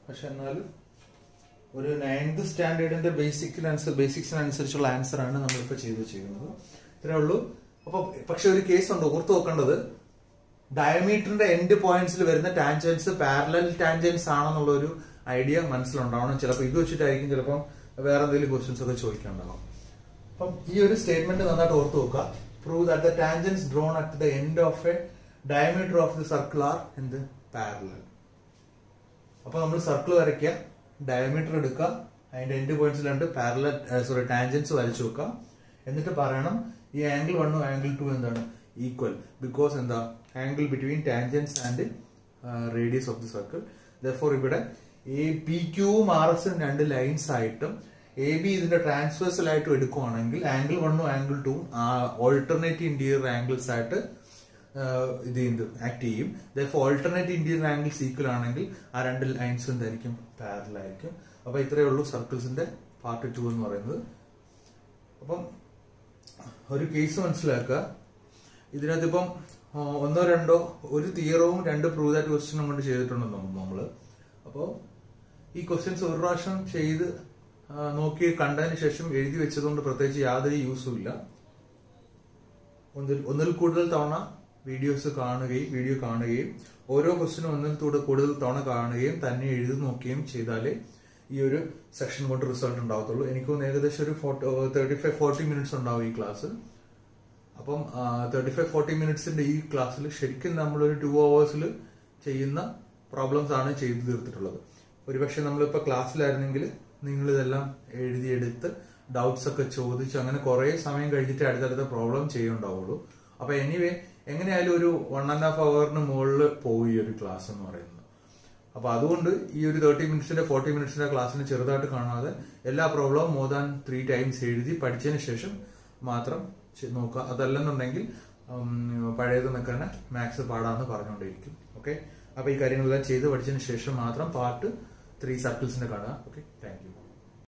പക്ഷെ എന്നാലും ഒരു നയൻത് സ്റ്റാൻഡേർഡിന്റെ ബേസിക്കിനനുസരിച്ച് ബേസിക്സിനനുസരിച്ചുള്ള ആൻസർ ആണ് നമ്മളിപ്പോൾ ചെയ്ത് ചെയ്യുന്നത് ഇത്രേ ഉള്ളൂ. അപ്പൊ പക്ഷെ ഒരു കേസ് ഉണ്ട്. ഓർത്ത് നോക്കേണ്ടത് ഡയമീറ്ററിന്റെ എൻഡ് പോയിന്റ്സിൽ വരുന്ന ടാൻജൻസ് പാരലൽ ടാൻജൻസ് ആണെന്നുള്ള ഒരു ഐഡിയ മനസ്സിലുണ്ടാവണം. ചിലപ്പോൾ ഇത് വെച്ചിട്ടായിരിക്കും ചിലപ്പോൾ വേറെ എന്തെങ്കിലും ക്വസ്റ്റ്യൻസ് ഒക്കെ ചോദിക്കാനുണ്ടാവും. അപ്പം ഈ ഒരു സ്റ്റേറ്റ്മെന്റ് നന്നായിട്ട് ഓർത്ത് നോക്കുക prove that the tangents drawn at the end of a diameter of the circle are എന്ത് പാരലൽ അപ്പൊ നമ്മൾ സർക്കിൾ വരയ്ക്കുക ഡയമീറ്റർ എടുക്കുക അതിന്റെ എൻഡ് പോയിന്റ്സ് രണ്ട് പാരലൽ സോറി ടാൻജൻസ് വരച്ചു വെക്കാം എന്നിട്ട് പറയണം ഈ ആംഗിൾ വണ്ണും ആംഗിൾ ടു എന്താണ്? ഈക്വൽ ബിക്കോസ് എന്താ? Angle between tangents and radius of the circle though ഇവിടെ എ പി ക്യൂവും ആർ എസും രണ്ട് ലൈൻസ് ആയിട്ടും എ ബി ഇതിന്റെ ട്രാൻസ്വേഴ്സൽ ആയിട്ട് എടുക്കുവാണെങ്കിൽ ആംഗിൾ വണ്ണും ആംഗിൾ ടൂവും ഓൾട്ടർനേറ്റീവ് ഇന്റീരിയർ ആംഗിൾസ് ആയിട്ട് ഇത് ചെയ്ത് ആക്ട് ചെയ്യും. Though alternate interior angles equal ആണെങ്കിൽ ആ രണ്ട് ലൈൻസ് എന്തായിരിക്കും? പാരലൽ ആയിരിക്കും. അപ്പൊ ഇത്രയേ ഉള്ളൂ സർക്കിൾസിന്റെ പാർട്ട് ടു എന്ന് പറയുന്നത്. അപ്പം ഒരു കേസ് മനസ്സിലാക്കുക. ഇതിനകത്ത് ഇപ്പം ഒന്നോ രണ്ടോ ഒരു തിയറവും രണ്ട് പ്രൂവ് ദാറ്റ് ക്വസ്റ്റ്യനും കൊണ്ട് ചെയ്തിട്ടുണ്ടെന്ന് നമ്മൾ. അപ്പോൾ ഈ ക്വസ്റ്റ്യൻസ് ഒരു പ്രാവശ്യം ചെയ്ത് നോക്കി കണ്ടതിന് ശേഷം എഴുതി വെച്ചതുകൊണ്ട് പ്രത്യേകിച്ച് യാതൊരു യൂസും ഇല്ല. ഒന്നിൽ ഒന്നിൽ കൂടുതൽ തവണ വീഡിയോസ് കാണുകയും വീഡിയോ കാണുകയും ഓരോ ക്വസ്റ്റിനും ഒന്നിൽ കൂടെ- കൂടുതൽ തവണ കാണുകയും തന്നെ എഴുതി നോക്കുകയും ചെയ്താലേ ഈ ഒരു സെക്ഷൻ കൊണ്ട് റിസൾട്ട് ഉണ്ടാവത്തുള്ളൂ. എനിക്ക് തോന്നുന്നു ഏകദേശം ഒരു forty thirty five forty minutes ഉണ്ടാവും ഈ ക്ലാസ് അപ്പം തേർട്ടി ഫൈവ് ഫോർട്ടി മിനിറ്റ്സിന്റെ ഈ ക്ലാസ്സിൽ ശരിക്കും നമ്മൾ ഒരു ടു അവേഴ്സിൽ ചെയ്യുന്ന പ്രോബ്ലംസ് ആണ് ചെയ്തു തീർത്തിട്ടുള്ളത്. ഒരുപക്ഷെ നമ്മളിപ്പോൾ ക്ലാസ്സിലായിരുന്നെങ്കിൽ നിങ്ങൾ ഇതെല്ലാം എഴുതിയെടുത്ത് ഡൗട്ട്സ് ഒക്കെ ചോദിച്ച് അങ്ങനെ കുറേ സമയം കഴിഞ്ഞിട്ട് അടുത്തടുത്ത പ്രോബ്ലം ചെയ്യുന്നുണ്ടാവുള്ളൂ. അപ്പോൾ എനിവേ എങ്ങനെയായാലും ഒരു വൺ ആൻഡ് ഹാഫ് അവറിന് മുകളിൽ ഈ ഒരു ക്ലാസ് എന്ന് പറയുന്നത്. അപ്പൊ അതുകൊണ്ട് ഈ ഒരു തേർട്ടി മിനിറ്റ്സിന്റെ ഫോർട്ടി മിനിറ്റ്സിന്റെ ക്ലാസ്സിന് ചെറുതായിട്ട് കാണാതെ എല്ലാ പ്രോബ്ലവും മോർ ദാൻ ത്രീ ടൈംസ് എഴുതി പഠിച്ചതിന് ശേഷം മാത്രം നോക്കുക. അതല്ലെന്നുണ്ടെങ്കിൽ പഴയത് നിൽക്കാൻ മാത്സ് പാടാന്ന് പറഞ്ഞുകൊണ്ടിരിക്കും. ഓക്കെ അപ്പൊ ഈ കാര്യങ്ങളെല്ലാം ചെയ്ത് പഠിച്ചതിന് ശേഷം മാത്രം പാർട്ട് ത്രീ സർക്കിൾസിന്റെ കാണുക. Okay thank